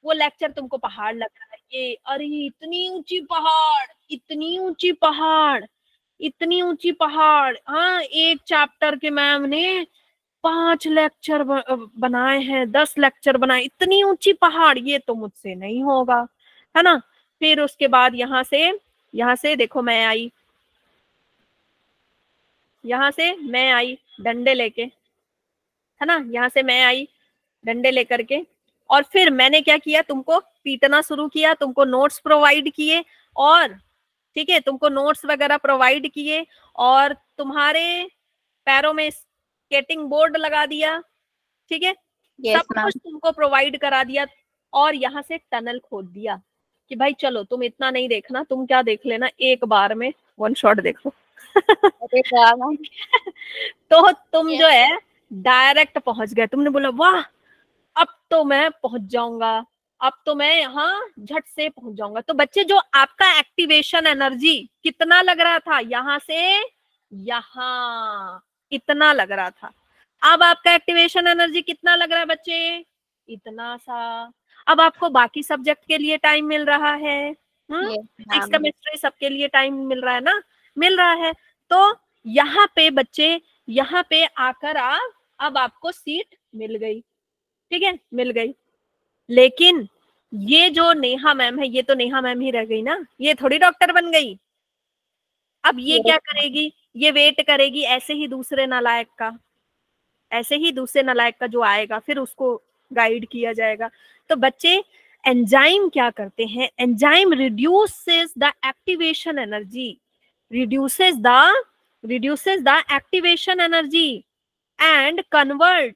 वो लेक्चर तुमको पहाड़ लग रहा है। ये अरे इतनी ऊँची पहाड़ इतनी ऊँची पहाड़ इतनी ऊँची पहाड़। हाँ एक चैप्टर के मैम ने पाँच लेक्चर बनाए हैं दस लेक्चर बनाए। इतनी ऊँची पहाड़ ये तो मुझसे नहीं होगा है ना? फिर उसके बाद यहाँ से यहाँ से देखो मैं आई। यहाँ से मैं आई डंडे लेके है ना? यहाँ से मैं आई डंडे लेकर के। और फिर मैंने क्या किया? तुमको पीटना शुरू किया तुमको नोट्स प्रोवाइड किए और ठीक है? तुमको नोट्स वगैरह प्रोवाइड किए और तुम्हारे पैरों में स्केटिंग बोर्ड लगा दिया ठीक है? यस सब कुछ तुमको प्रोवाइड करा दिया और यहाँ से टनल खोद दिया कि भाई चलो तुम इतना नहीं देखना तुम क्या देख लेना? एक बार में वन शॉट देखो। <laughs> तो तुम Yes. जो है डायरेक्ट पहुँच गए। तुमने बोला वाह अब तो मैं पहुँच जाऊँगा। अब तो मैं यहाँ झट से पहुँच जाऊँगा। तो बच्चे जो आपका एक्टिवेशन एनर्जी कितना लग रहा था? यहाँ से यहाँ। इतना लग रहा था। अब आपका एक्टिवेशन एनर्जी कितना लग रहा है बच्चे? इतना सा। अब आपको बाकी सब्जेक्ट के लिए टाइम मिल रहा है। हम्म? केमिस्ट्री सबके लिए टाइम मिल रहा है ना? मिल रहा है। तो यहाँ पे बच्चे यहाँ पे आकर आप अब आपको सीट मिल गई। ठीक है? मिल गई। लेकिन ये जो नेहा मैम है ये तो नेहा मैम ही रह गई ना? ये थोड़ी डॉक्टर बन गई। अब ये क्या करेगी? ये वेट करेगी ऐसे ही दूसरे नालायक का। ऐसे ही दूसरे नालायक का जो आएगा फिर उसको गाइड किया जाएगा। तो बच्चे एंजाइम क्या करते हैं? Enzyme reduces the activation energy reduces the reduces the activation energy and convert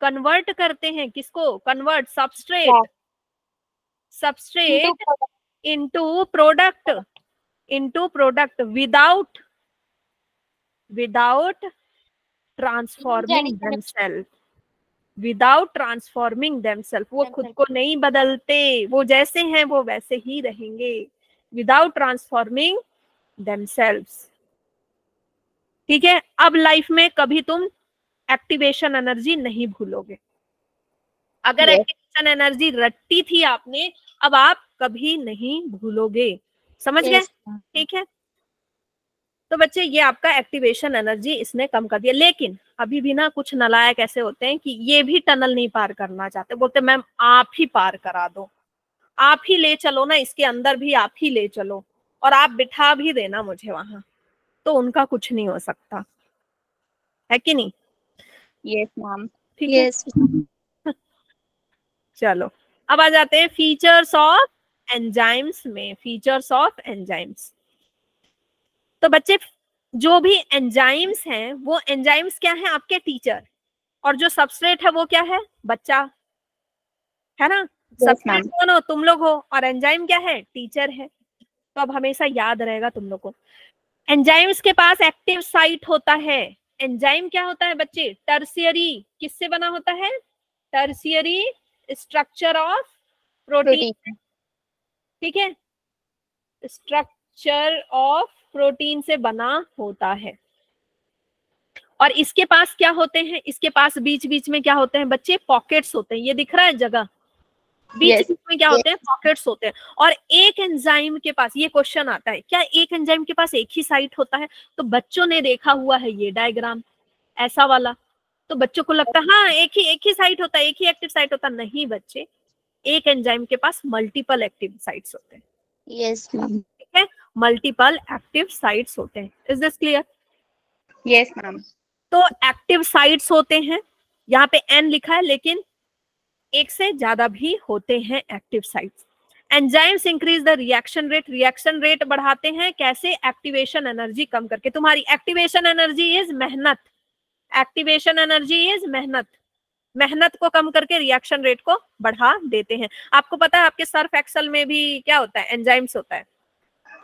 convert करते हैं किसको convert substrate substrate into product into product without without transforming themselves without transforming themselves वो खुद को नहीं बदलते वो जैसे हैं वो वैसे ही रहेंगे without transforming themselves. ठीक है? अब लाइफ में कभी तुम एक्टिवेशन एनर्जी नहीं भूलोगे। अगर Yes. एक्टिवेशन एनर्जी रट्टी थी आपने अब आप कभी नहीं भूलोगे। समझ गए? Yes, ठीक है? तो बच्चे ये आपका एक्टिवेशन एनर्जी इसने कम कर दिया। लेकिन अभी भी ना कुछ नलायक ऐसे होते हैं कि ये भी टनल नहीं पार करना चाहते। बोलते मैम आप ही पार करा दो। आप ही ले चलो ना इसके अंदर भी आप ही ले चलो। और आप बिठा भी देना मुझे वहाँ तो उनका कुछ नहीं हो सकता। है कि नहीं? यस मैम ठीक है? <laughs> चलो अब आ जाते हैं फीचर्स ऑफ़ एंजाइम्स में फीचर्स ऑफ़ एंजाइम्स तो बच्चे जो भी एंजाइम्स हैं वो एंजाइम्स क्या है आपके टीचर और जो सबस्ट्रेट है वो क्या है? बच्चा। है ना? सबस्ट्रेट कौन हो? तुम लोग हो। और एंजाइम क्या है? टीचर है। तो अब हमेशा याद रहेगा तुम लोग को। एंजाइम्स के पास एक्टिव साइट होता है। एंजाइम क्या होता है बच्चे? टर्सियरी। किससे बना होता है? Tertiary structure of protein. ठीक है? स्ट्रक्चर ऑफ़ प्रोटीन से बना होता है। और इसके पास क्या होते हैं? इसके पास बीच बीच में क्या होते हैं बच्चे? पॉकेट्स होते हैं। ये दिख रहा है जगह? बीच Yes, बीच में क्या होते हैं? पॉकेट्स होते हैं। और एक एंजाइम के पास ये क्वेश्चन आता है क्या एक एंजाइम के पास एक ही साइट होता है? तो बच्चों ने देखा हुआ है ये डायग्राम ऐसा वाला। तो बच्चों को लगता है हाँ एक ही एक ही साइट होता है एक ही एक्टिव साइट होता नहीं बच्चे एक एंजाइम के पास मल्टीपल एक्टिव साइट्स होते हैं। यस मैम ठीक है? मल्टीपल एक्टिव साइट्स होते हैं। Is this clear yes ma'am तो एक्टिव साइट्स होते हैं। यहाँ पे एन लिखा है लेकिन एक से ज़्यादा भी होते हैं active sites enzymes increase the reaction rate reaction rate बढ़ाते हैं. कैसे? एक्टिवेशन एनर्जी कम करके. तुम्हारी एक्टिवेशन एनर्जी इज़ मेहनत. एक्टिवेशन एनर्जी इज़ मेहनत. मेहनत को कम करके रिएक्शन रेट को बढ़ा देते हैं. आपको पता है आपके सर्फ एक्सल में भी क्या होता है? एंजाइम्स होता है.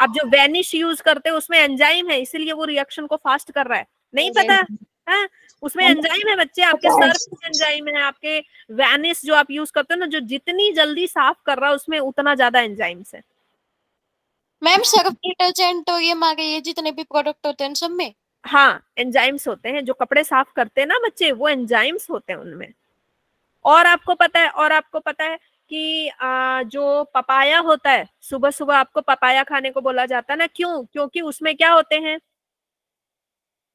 आप जो वेनिश यूज़ करते हो उसमें एंजाइम है इसीलिए वो रिएक्शन को फास्ट कर रहा है. नहीं पता? है उसमें एंजाइम है बच्चे आपके है। में एंजाइम है आपके वैनिस जो आप यूज़ करते हो ना जो जितनी जल्दी साफ़ कर रहा है उसमें उतना ज़्यादा एंजाइम्स है मैम सर्फ डिटर्जेंट और ये मारे ये जितने भी प्रोडक्ट होते हैं सब में? हाँ एंजाइम्स होते हैं जो कपड़े साफ़ करते हैं ना बच्चे वो एंजाइम्स होते हैं उनमें। और आपको पता है और आपको पता है कि आ, जो पपाया होता है सुबह सुबह आपको पपाया खाने को बोला जाता है ना क्यों? क्योंकि उसमें क्या होते हैं?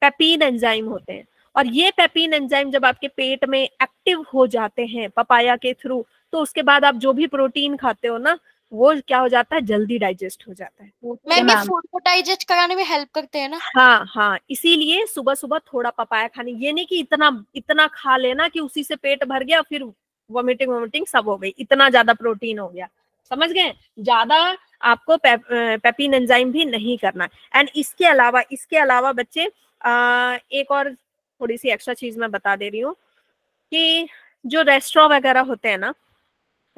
पेपीन एंजाइम होते हैं। और ये पेपीन एंजाइम जब आपके पेट में एक्टिव हो जाते हैं पपाया के थ्रू तो उसके बाद आप जो भी प्रोटीन खाते हो ना वो क्या हो जाता है? जल्दी डाइजेस्ट हो जाता है। मैम ये फ़ूड को डाइजेस्ट कराने में हेल्प करते हैं ना। हाँ हाँ इसीलिए सुबह सुबह थोड़ा पपाया खाने ये नहीं कि इतना इतना खा लेना कि उसी से पेट भर गया फिर वोमिटिंग वोमिटिंग सब हो गई। इतना ज़्यादा प्रोटीन हो गया। समझ गए? ज़्यादा आपको पे, पेपिन एंजाइम भी नहीं करना। एंड इसके अलावा इसके अलावा बच्चे आ, एक और थोड़ी सी एक्स्ट्रा चीज़ मैं बता दे रही हूँ कि जो रेस्टोरेंट वगैरह होते हैं ना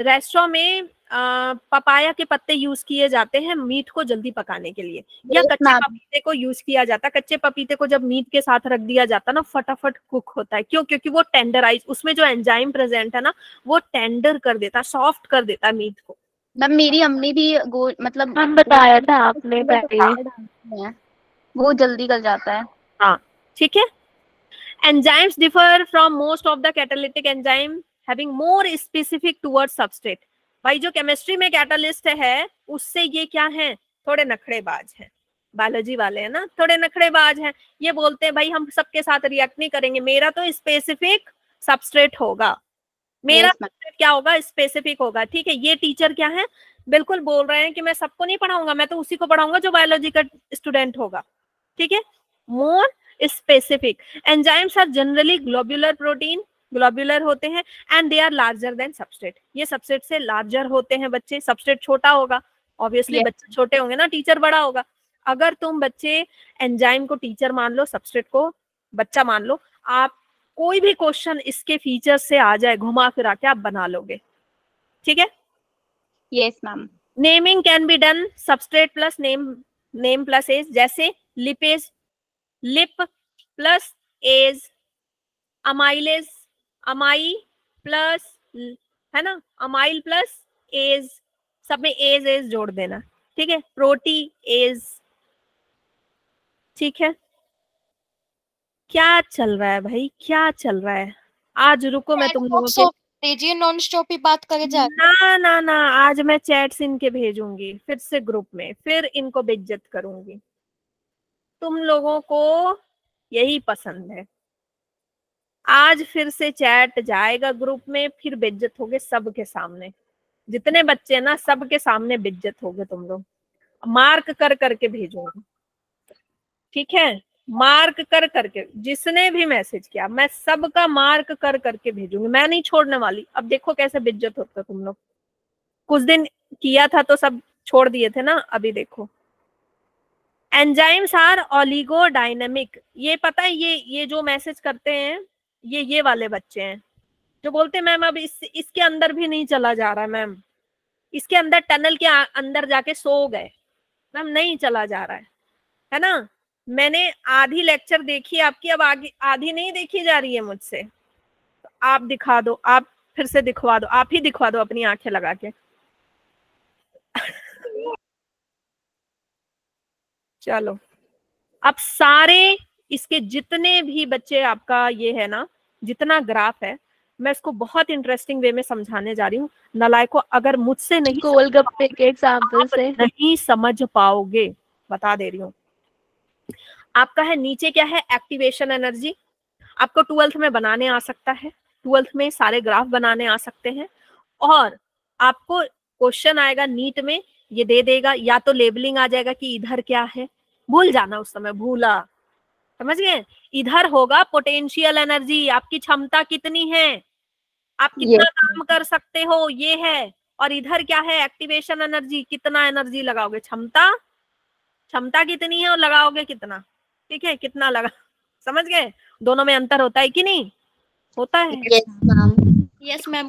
रेस्टोरेंट में आ, पपाया के पत्ते यूज़ किए जाते हैं मीट को जल्दी पकाने के लिए। या कच्चे. पपीते को यूज़ किया जाता है। कच्चे पपीते को जब मीट के साथ रख दिया जाता है ना फटाफट कुक होता है। क्यों? क्योंकि वो टेंडराइज उसमें जो एंजाइम प्रेजेंट है ना वो टेंडर कर देता है सॉफ्ट कर देता है मीट को। मैम मेरी अम्मी भी गो मतलब मैम बताया था आपने पहले। वो जल्दी गल जाता है। ठीक है? Enzymes differ from most of the catalytic enzyme having more specific towards substrate. भाई जो केमिस्ट्री में कैटालिस्ट है उससे ये क्या है? थोड़े नखड़ेबाज हैं। बायोलॉजी वाले हैं ना? थोड़े नखड़ेबाज हैं। ये बोलते हैं भाई हम सबके साथ रिएक्ट नहीं करेंगे। मेरा तो स्पेसिफिक सबस्ट्रेट होगा। मेरा Yes, क्या होगा? स्पेसिफिक होगा। ठीक है ये टीचर क्या है? बिल्कुल बोल रहे हैं कि मैं सबको नहीं पढ़ाऊँगा मैं तो उसी को पढ़ाऊँगा जो बायोलॉजी का स्टूडेंट होगा। ठीक है? More specific enzymes are generally globular protein globular होते हैं and they are larger than substrate ये सबस्ट्रेट से लार्जर होते हैं बच्चे। सबस्ट्रेट छोटा होगा। Obviously Yes. बच्चे छोटे होंगे ना टीचर बड़ा होगा। अगर तुम बच्चे एंजाइम को टीचर मान लो सबस्ट्रेट को बच्चा मान लो आप कोई भी क्वेश्चन इसके फीचर से आ जाए घुमा फिरा के आप बना लोगे। ठीक है? Yes ma'am naming can be done substrate plus name name plus ase जैसे lipase lip plus ase amylase amy plus है ना? अमाइल प्लस एज सब में एज एज जोड़ देना। ठीक है? प्रोटी एज ठीक है? क्या चल रहा है भाई? क्या चल रहा है? आज रुको मैं तुम लोगों के नॉन स्टॉप ही बात करे जा ना ना ना आज मैं चैट्स इनके भेजूँगी फिर से ग्रुप में फिर इनको बेइज्जत करूँगी। तुम लोगों को यही पसंद है। आज फिर से चैट जाएगा ग्रुप में, फिर बेइज्जत होगे सबके सामने। जितने बच्चे ना, सबके सामने बेज्जत हो गए तुम लोग। मार्क कर करके भेजूँगी ठीक है? मार्क कर करके, जिसने भी मैसेज किया, मैं सबका मार्क कर करके भेजूँगी। मैं नहीं छोड़ने वाली। अब देखो कैसे बेइज्जत होता तुम लोग। कुछ दिन किया था तो सब छोड़ दिए थे ना, अभी देखो। एंजाइम्स आर ऑलिगोडायनेमिक ये पता है, ये ये जो मैसेज करते हैं, ये ये वाले बच्चे हैं। जो बोलते हैं, मैम, अब इस, इसके अंदर भी नहीं चला जा रहा, मैम। इसके अंदर, टनल के अंदर जाके सो गए। मैम, नहीं चला जा रहा है। है ना? मैंने आधी लेक्चर देखी, आपकी अब आगे, आधी नहीं देखी जा रही है मुझसे। तो आप दिखा दो, आप फिर से दिखवा दो, आप ही दिखवा दो अपनी आँखें लगा के। चलो। अब सारे इसके जितने भी बच्चे आपका ये है ना जितना ग्राफ है मैं इसको बहुत इंटरेस्टिंग वे में समझाने जा रही हूँ। नलायको अगर मुझसे नहीं गोलगप्पे के एग्ज़ाम्पल से। नहीं समझ पाओगे। बता दे रही हूँ। आपका है नीचे क्या है? एक्टिवेशन एनर्जी आपको ट्वेल्थ में बनाने आ सकता है। ट्वेल्थ में सारे ग्राफ बनाने आ सकते हैं। और आपको क्वेश्चन आएगा नीट में ये दे देगा या तो लेबलिंग आ जाएगा कि इधर क्या है। भूल जाना उस समय भूला। समझ गए? इधर होगा पोटेंशियल एनर्जी आपकी क्षमता कितनी है? आप कितना काम कर सकते हो ये है। और इधर क्या है? एक्टिवेशन एनर्जी कितना एनर्जी लगाओगे? क्षमता? क्षमता कितनी है और लगाओगे कितना? ठीक है कितना लगा? समझ गए? दोनों में अंतर होता है कि नहीं? होता है। यस मैम यस मैम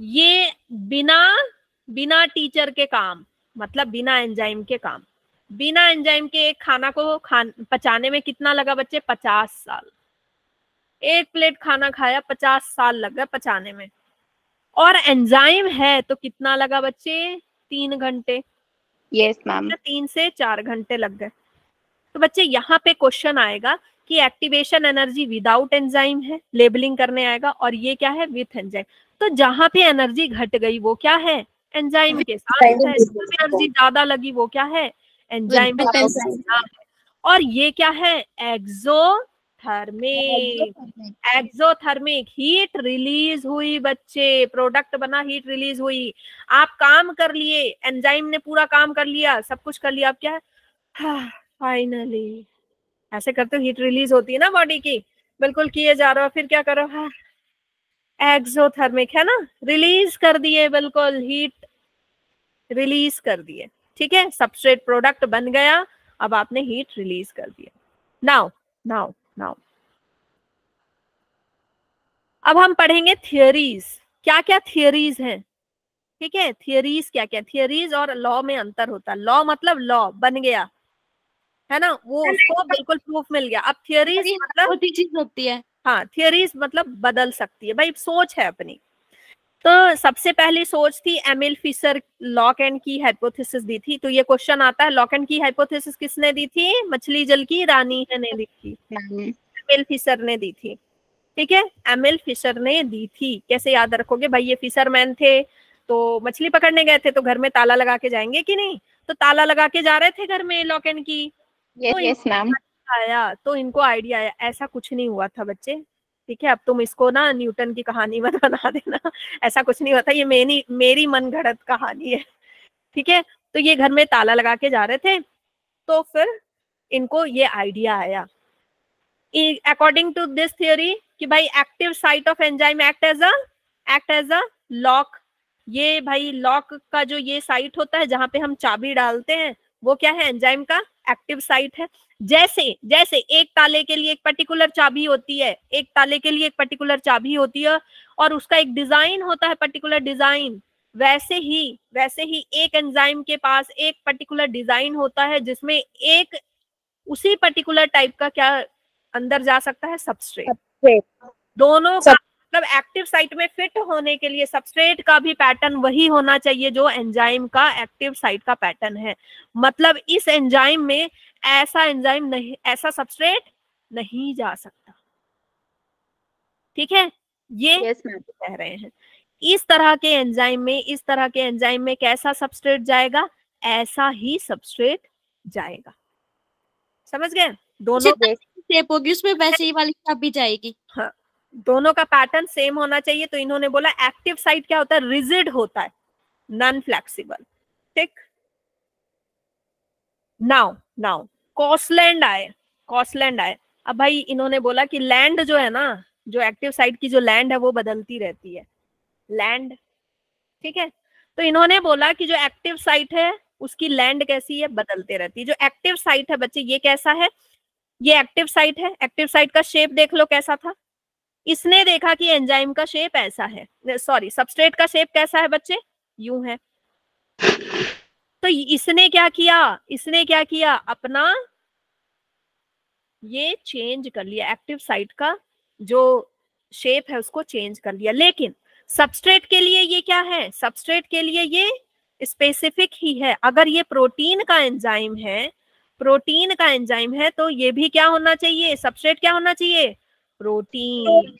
ये बिना बिना टीचर के काम मतलब बिना एंजाइम के काम। बिना एंजाइम के एक खाना को खान पचाने में कितना लगा बच्चे? पचास साल। एक प्लेट खाना खाया पचास साल लग गए पचाने में। और एंजाइम है तो कितना लगा बच्चे? तीन घंटे। यस मैम तीन से चार घंटे लग गए। तो बच्चे यहाँ पे क्वेश्चन आएगा कि एक्टिवेशन एनर्जी विदाउट एंजाइम है लेबलिंग करने आएगा और ये क्या है? विथ एंजाइम तो जहाँ पे एनर्जी घट गई वो क्या है? एंजाइम के साथ एनर्जी ज़्यादा लगी वो क्या है? एंजाइम और ये क्या है? एक्सोथर्मिक एक्सोथर्मिक हीट रिलीज़ हुई बच्चे। प्रोडक्ट बना हीट रिलीज़ हुई। आप काम कर लिए। एंजाइम ने पूरा काम कर लिया। सब कुछ कर लिया। आप क्या है? फाइनली ऐसे करते हीट रिलीज़ होती है ना बॉडी की। बिल्कुल किए जा रहा हो फिर क्या करो हाँ? एक्सोथर्मिक है ना? रिलीज़ कर दिए बिल्कुल। हीट रिलीज़ कर दिए। ठीक है? सबस्ट्रेट प्रोडक्ट बन गया अब आपने हीट रिलीज़ कर दिया। नाउ नाउ नाउ अब हम पढ़ेंगे थियोरीज क्या क्या थियोरीज हैं? ठीक है? थियोरीज क्या क्या थियोरीज और लॉ में अंतर होता। है लॉ मतलब लॉ बन गया। है ना? वो उसको बिल्कुल प्रूफ मिल गया। अब थियोरीज मतलब होती चीज़ होती है। हाँ थियोरीज मतलब बदल सकती है। भाई सोच है अपनी। तो सबसे पहली सोच थी Emil Fischer lock and key hypothesis दी थी। तो ये क्वेश्चन आता है लॉक एंड की हाइपोथेसिस किसने दी थी? मछली जल की रानी ने दी थी। एमिल फिशर ने दी थी। ठीक है? एमिल फिशर ने दी थी। कैसे याद रखोगे? भाई ये फिशरमैन थे तो मछली पकड़ने गए थे तो घर में ताला लगा के जाएँगे कि नहीं? तो ताला लगा के जा रहे थे घर में लॉक एंड की यस तो आया तो इनको आइडिया आया। ऐसा कुछ नहीं हुआ था बच्चे। ठीक है, अब तुम इसको ना न्यूटन की कहानी मत <laughs> बना देना। ऐसा कुछ नहीं होता, ये मेरी मेरी मन घड़त कहानी है। ठीक है तो ये घर में ताला लगा के जा रहे थे तो फिर इनको ये आइडिया आया। अकॉर्डिंग टू दिस थियोरी कि भाई active site of enzyme act as a act as a lock ये भाई लॉक का जो ये साइट होता है, जहाँ पे हम चाबी डालते हैं, वो क्या है एंजाइम का? एक्टिव साइट है। जैसे जैसे एक ताले के लिए एक पर्टिकुलर चाबी होती है एक ताले के लिए एक पर्टिकुलर चाबी होती है और उसका एक डिज़ाइन होता है पर्टिकुलर डिज़ाइन वैसे ही वैसे ही एक एंजाइम के पास एक पर्टिकुलर डिज़ाइन होता है जिसमें एक उसी पर्टिकुलर टाइप का क्या अंदर जा सकता है? सबस्ट्रेट दोनों का मतलब एक्टिव साइट में फिट होने के लिए सबस्ट्रेट का भी पैटर्न वही होना चाहिए जो एंजाइम का एक्टिव साइट का पैटर्न है। मतलब इस एंजाइम में ऐसा एंजाइम नहीं ऐसा सबस्ट्रेट नहीं जा सकता। ठीक है? ये मैम कह रहे हैं। इस तरह के एंजाइम में इस तरह के एंजाइम में कैसा सबस्ट्रेट जाएगा? ऐसा ही सबस्ट्रेट जाएगा। समझ गए? दोनों शेप होगी उसमें वैसे ही वाली चाबी जाएगी। दोनों का पैटर्न सेम होना चाहिए तो इन्होंने बोला एक्टिव साइट क्या होता है? रिजिड होता है। नॉन फ्लेक्सिबल ठीक? नाउ नाउ कॉसलैंड आए कॉसलैंड आए। अब भाई इन्होंने बोला कि लैंड जो है ना, जो एक्टिव साइट की जो लैंड है, वो बदलती रहती है। लैंड ठीक है? तो इन्होंने बोला कि जो एक्टिव साइट है, उसकी लैंड कैसी है? बदलते रहती है। जो एक्टिव साइट है बच्चे, ये कैसा है? ये एक्टिव साइट है। एक्टिव साइट का शेप देख लो कैसा था। इसने देखा कि एंजाइम का शेप ऐसा है। सॉरी सबस्ट्रेट का शेप कैसा है बच्चे? यू है। तो इसने क्या किया? इसने क्या किया? अपना ये चेंज कर लिया एक्टिव साइट का जो शेप है उसको चेंज कर लिया। लेकिन सबस्ट्रेट के लिए ये क्या है? सबस्ट्रेट के लिए ये स्पेसिफिक ही है। अगर ये प्रोटीन का एंजाइम है प्रोटीन का एंजाइम है तो ये भी क्या होना चाहिए? सबस्ट्रेट क्या होना चाहिए? प्रोटीन।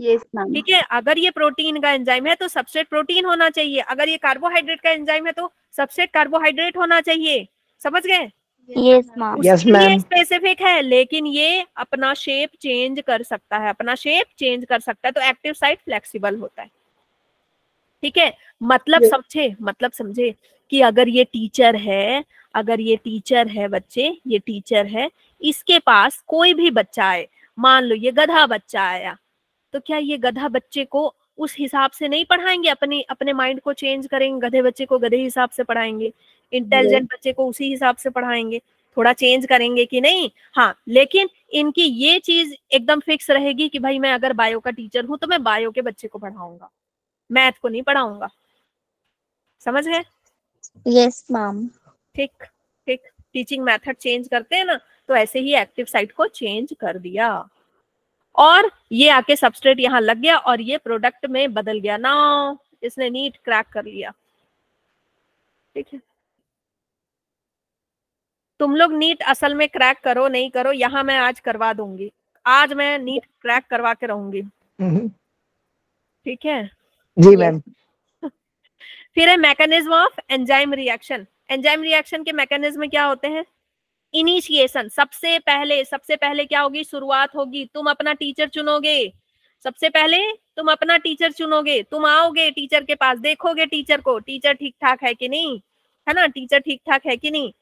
यस मैम ठीक है अगर ये प्रोटीन का एंजाइम है तो सबस्ट्रेट प्रोटीन होना चाहिए। अगर ये कार्बोहाइड्रेट का एंजाइम है तो सबस्ट्रेट कार्बोहाइड्रेट होना चाहिए। समझ गए? Yes ma'am Yes. स्पेसिफिक है लेकिन ये अपना शेप चेंज कर सकता है अपना शेप चेंज कर सकता है तो एक्टिव साइट फ्लेक्सिबल होता है। ठीक है? मतलब समझे मतलब समझे कि अगर ये टीचर है अगर ये टीचर है बच्चे ये टीचर है इसके पास कोई भी बच्चा आए मान लो ये गधा बच्चा आया तो क्या ये गधा बच्चे को उस हिसाब से नहीं पढ़ाएँगे? अपने अपने माइंड को चेंज करेंगे गधे बच्चे को गधे हिसाब से पढ़ाएँगे इंटेलिजेंट बच्चे को उसी हिसाब से पढ़ाएँगे थोड़ा चेंज करेंगे कि नहीं? हाँ लेकिन इनकी ये चीज़ एकदम फिक्स रहेगी कि भाई मैं अगर बायो का टीचर हूँ तो मैं बायो के बच्चे को पढ़ाऊँगा मैथ को नहीं पढ़ाऊँगा। समझ गए? यस मैम ठीक ठीक टीचिंग मेथड चेंज करते हैं ना तो ऐसे ही एक्टिव साइट को चेंज कर दिया। और ये आके सबस्ट्रेट यहाँ लग गया और ये प्रोडक्ट में बदल गया। ना इसने नीट क्रैक कर लिया। ठीक है? तुम लोग नीट असल में क्रैक करो नहीं करो यहाँ मैं आज करवा दूँगी। आज मैं नीट क्रैक करवा के रहूँगी। हम्म, ठीक है? जी मैम <laughs> फिर है mechanism of enzyme reaction enzyme reaction के मैकेनिज्म क्या होते हैं? इनिशिएशन सबसे पहले सबसे पहले क्या होगी? शुरुआत होगी। तुम अपना टीचर चुनोगे। सबसे पहले तुम अपना टीचर चुनोगे। तुम आओगे टीचर के पास देखोगे टीचर को टीचर ठीक ठाक है कि नहीं? है ना? टीचर ठीक ठाक है कि नहीं?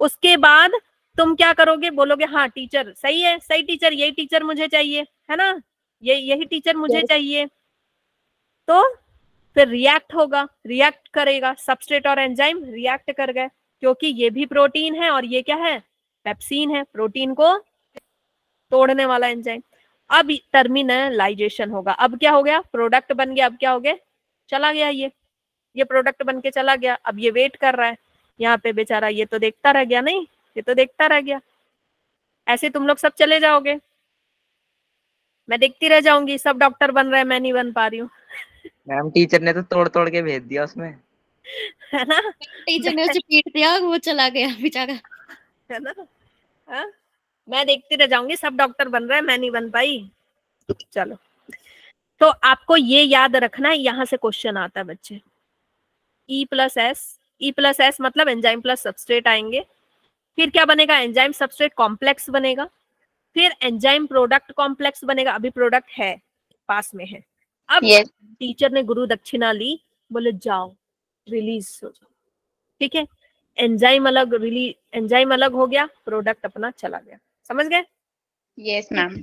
उसके बाद तुम क्या करोगे? बोलोगे हाँ टीचर सही है सही टीचर यही टीचर मुझे चाहिए। है ना? ये यही टीचर मुझे चाहिए। तो फिर रिएक्ट होगा रिएक्ट करेगा। सबस्ट्रेट और एंजाइम रिएक्ट कर गए। क्योंकि ये भी प्रोटीन है और ये क्या है? पेप्सिन है। प्रोटीन को तोड़ने वाला एंजाइम। अब टर्मिनलाइजेशन होगा। अब क्या हो गया? प्रोडक्ट बन गया। अब क्या हो गया? चला गया ये। ये प्रोडक्ट बन के चला गया। अब ये वेट कर रहा है। यहाँ पे बेचारा ये तो देखता रह गया नहीं। ये तो देखता रह गया। ऐसे तुम लोग सब चले जाओगे। मैं देखती रह जाऊँगी। सब डॉक्टर बन रहे हैं। मैं नहीं बन पा रही हूँ। मैम, टीचर ने तो तोड़ तोड़ के भेज दिया उसमें। है ना? टीचर ने उसे पीट दिया वो चला गया बेचारा। है ना हाँ? मैं देखती रह जाऊँगी सब डॉक्टर बन रहे हैं मैं नहीं बन पाई। चलो। तो आपको ये याद रखना है यहाँ से क्वेश्चन आता है बच्चे। E plus S E plus S मतलब एंजाइम प्लस सबस्ट्रेट आएँगे। फिर क्या बनेगा? एंजाइम सबस्ट्रेट कॉम्प्लेक्स बनेगा। फिर एंजाइम प्रोडक्ट कॉम्प्लेक्स बनेगा। अभी प्रोडक्ट है पास में है। अब Yes. टीचर ने गुरु दक्षिणा ली बोले जाओ। रिलीज़ हो जाओ। ठीक है? एंजाइम अलग रिलीज़ एंजाइम अलग हो गया प्रोडक्ट अपना चला गया। समझ गए? यस मैम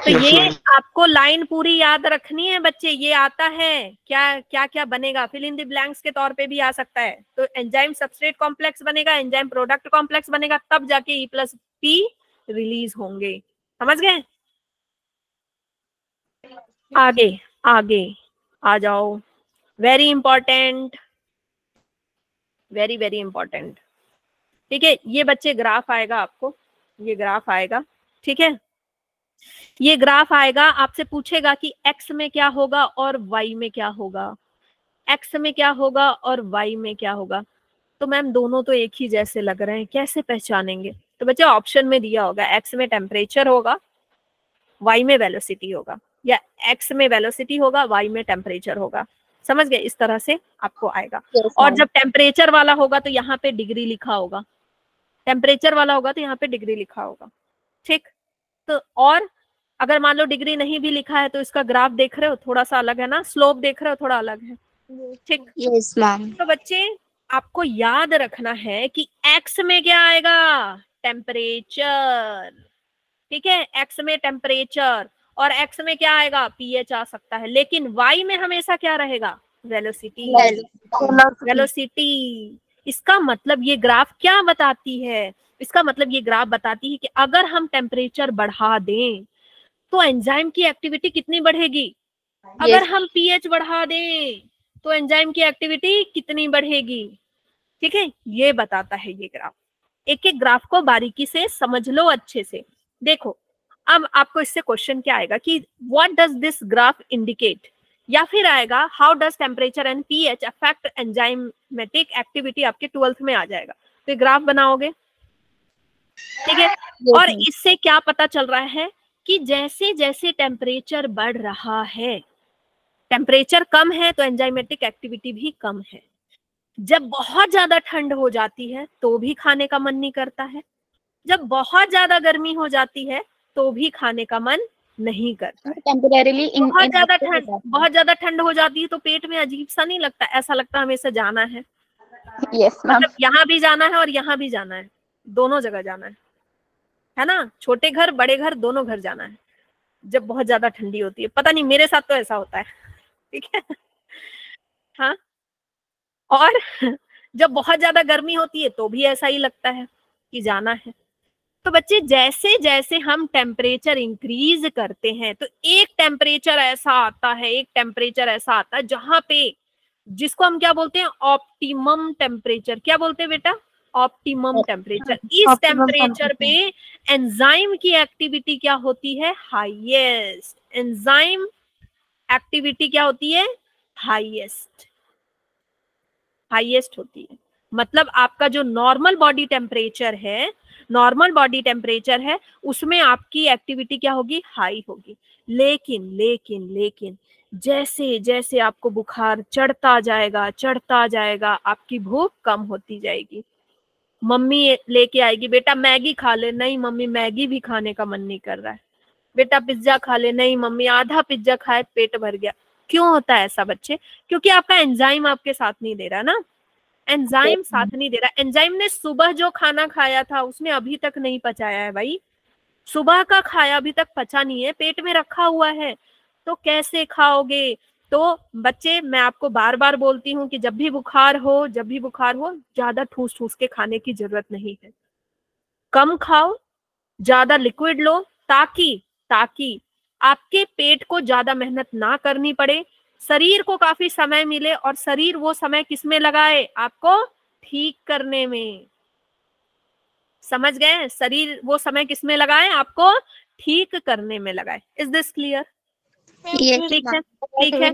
तो ये आपको लाइन पूरी याद रखनी है बच्चे ये आता है। क्या क्या क्या बनेगा? फिल इन द ब्लैंक्स के तौर पे भी आ सकता है। तो एंजाइम सबस्ट्रेट कॉम्प्लेक्स बनेगा एंजाइम प्रोडक्ट कॉम्प्लेक्स बनेगा तब जाके ई प्लस पी रिलीज़ होंगे। समझ गए? आगे आगे आ जाओ। Very important very very important ठीक है? ये बच्चे ग्राफ आएगा आपको। ये ग्राफ आएगा। ठीक है? ये ग्राफ आएगा, आपसे पूछेगा कि x में क्या होगा और y में क्या होगा। X में क्या होगा और y में क्या होगा। तो मैम दोनों तो एक ही जैसे लग रहे हैं। कैसे पहचानेंगे? तो बच्चे ऑप्शन में दिया होगा। X में टेम्परेचर होगा, y में वेलोसिटी होगा या x में वेलोसिटी होगा, y में टेम्परेचर होगा। समझ गए? इस तरह से आपको आएगा। और जब टेम्परेचर वाला होगा तो यहाँ पे डिग्री लिखा होगा। टेम्परेचर वाला होगा तो यहाँ पे डिग्री लिखा होगा। ठीक? तो और अगर मान लो डिग्री नहीं भी लिखा है तो इसका ग्राफ देख रहे हो? थोड़ा सा अलग है ना? स्लोप देख रहे हो? थोड़ा अलग है। ठीक? मैम तो बच्चे आपको याद रखना है कि एक्स में क्या आएगा? टेम्परेचर ठीक है? एक्स में टेम्परेचर और एक्स में क्या आएगा? pH आ सकता है। लेकिन वाई में हमेशा क्या रहेगा? वेलोसिटी वेलोसिटी इसका मतलब ये ग्राफ क्या बताती है? इसका मतलब ये ग्राफ बताती है कि अगर हम टेम्परेचर बढ़ा दें तो एंजाइम की एक्टिविटी कितनी बढ़ेगी? अगर हम पीएच बढ़ा दें तो एंजाइम की एक्टिविटी कितनी बढ़ेगी? ठीक है? ये बताता है ये ग्राफ एक एक ग्राफ को बारीकी से समझ लो अच्छे से। देखो अब आपको इससे क्वेश्चन क्या आएगा कि what does this graph indicate या फिर आएगा how does temperature and pH affect enzymatic activity आपके ट्वेल्थ में आ जाएगा। तो ग्राफ बनाओगे। ठीक है? और इससे क्या पता चल रहा है कि जैसे जैसे टेम्परेचर बढ़ रहा है टेम्परेचर कम है तो एंजाइमेटिक एक्टिविटी भी कम है। जब बहुत ज़्यादा ठंड हो जाती है तो भी खाने का मन नहीं करता है। जब बहुत ज़्यादा गर्मी हो जाती है तो भी खाने का मन नहीं करता टेम्परेरीली बहुत ज़्यादा ठंड बहुत ज़्यादा ठंड हो जाती है तो पेट में अजीब सा नहीं लगता ऐसा लगता है हमेशा जाना है। मैम मतलब यहाँ भी जाना है और यहाँ भी जाना है दोनों जगह जाना है। है ना? छोटे घर बड़े घर दोनों घर जाना है। जब बहुत ज़्यादा ठंडी होती है। पता नहीं मेरे साथ तो ऐसा होता है। ठीक है? हाँ? और <laughs> जब बहुत ज़्यादा गर्मी होती है तो भी ऐसा ही लगता है कि जाना है। तो बच्चे जैसे जैसे हम टेम्परेचर इंक्रीज करते हैं तो एक टेम्परेचर ऐसा आता है एक टेम्परेचर ऐसा आता है जहाँ पे जिसको हम क्या बोलते हैं? ऑप्टिमम टेम्परेचर क्या बोलते हैं बेटा? ऑप्टिमम टेम्परेचर इस टेम्परेचर पे एंजाइम की एक्टिविटी क्या होती है? हाईएस्ट एंजाइम एक्टिविटी क्या होती है? हाईएस्ट हाईएस्ट होती है। मतलब आपका जो नॉर्मल बॉडी टेम्परेचर है नॉर्मल बॉडी टेम्परेचर है, उसमें आपकी एक्टिविटी क्या होगी? हाई होगी। लेकिन लेकिन लेकिन, जैसे जैसे आपको बुखार चढ़ता जाएगा चढ़ता जाएगा, आपकी भूख कम होती जाएगी। मम्मी लेके आएगी, बेटा मैगी खा ले। नहीं मम्मी, मैगी भी खाने का मन नहीं कर रहा है। बेटा पिज्जा खा ले। नहीं मम्मी, आधा पिज्जा खाए, पेट भर गया। क्यों होता है ऐसा बच्चे? क्योंकि आपका एंजाइम आपके साथ नहीं दे रहा ना। एंजाइम साथ नहीं दे रहा। एंजाइम ने सुबह जो खाना खाया था उसने अभी तक नहीं पचाया है भाई। सुबह का खाया अभी तक पचा नहीं है पेट में रखा हुआ है। तो कैसे खाओगे? तो बच्चे मैं आपको बार बार बोलती हूँ कि जब भी बुखार हो जब भी बुखार हो ज़्यादा ठूस ठूस के खाने की ज़रूरत नहीं है। कम खाओ ज़्यादा लिक्विड लो ताकि ताकि आपके पेट को ज़्यादा मेहनत ना करनी पड़े शरीर को काफ़ी समय मिले और शरीर वो समय किसमें लगाए? आपको ठीक करने में। समझ गए? शरीर वो समय किसमें लगाए? आपको ठीक करने में लगाए। इज़ दिस क्लियर ठीक है ठीक है।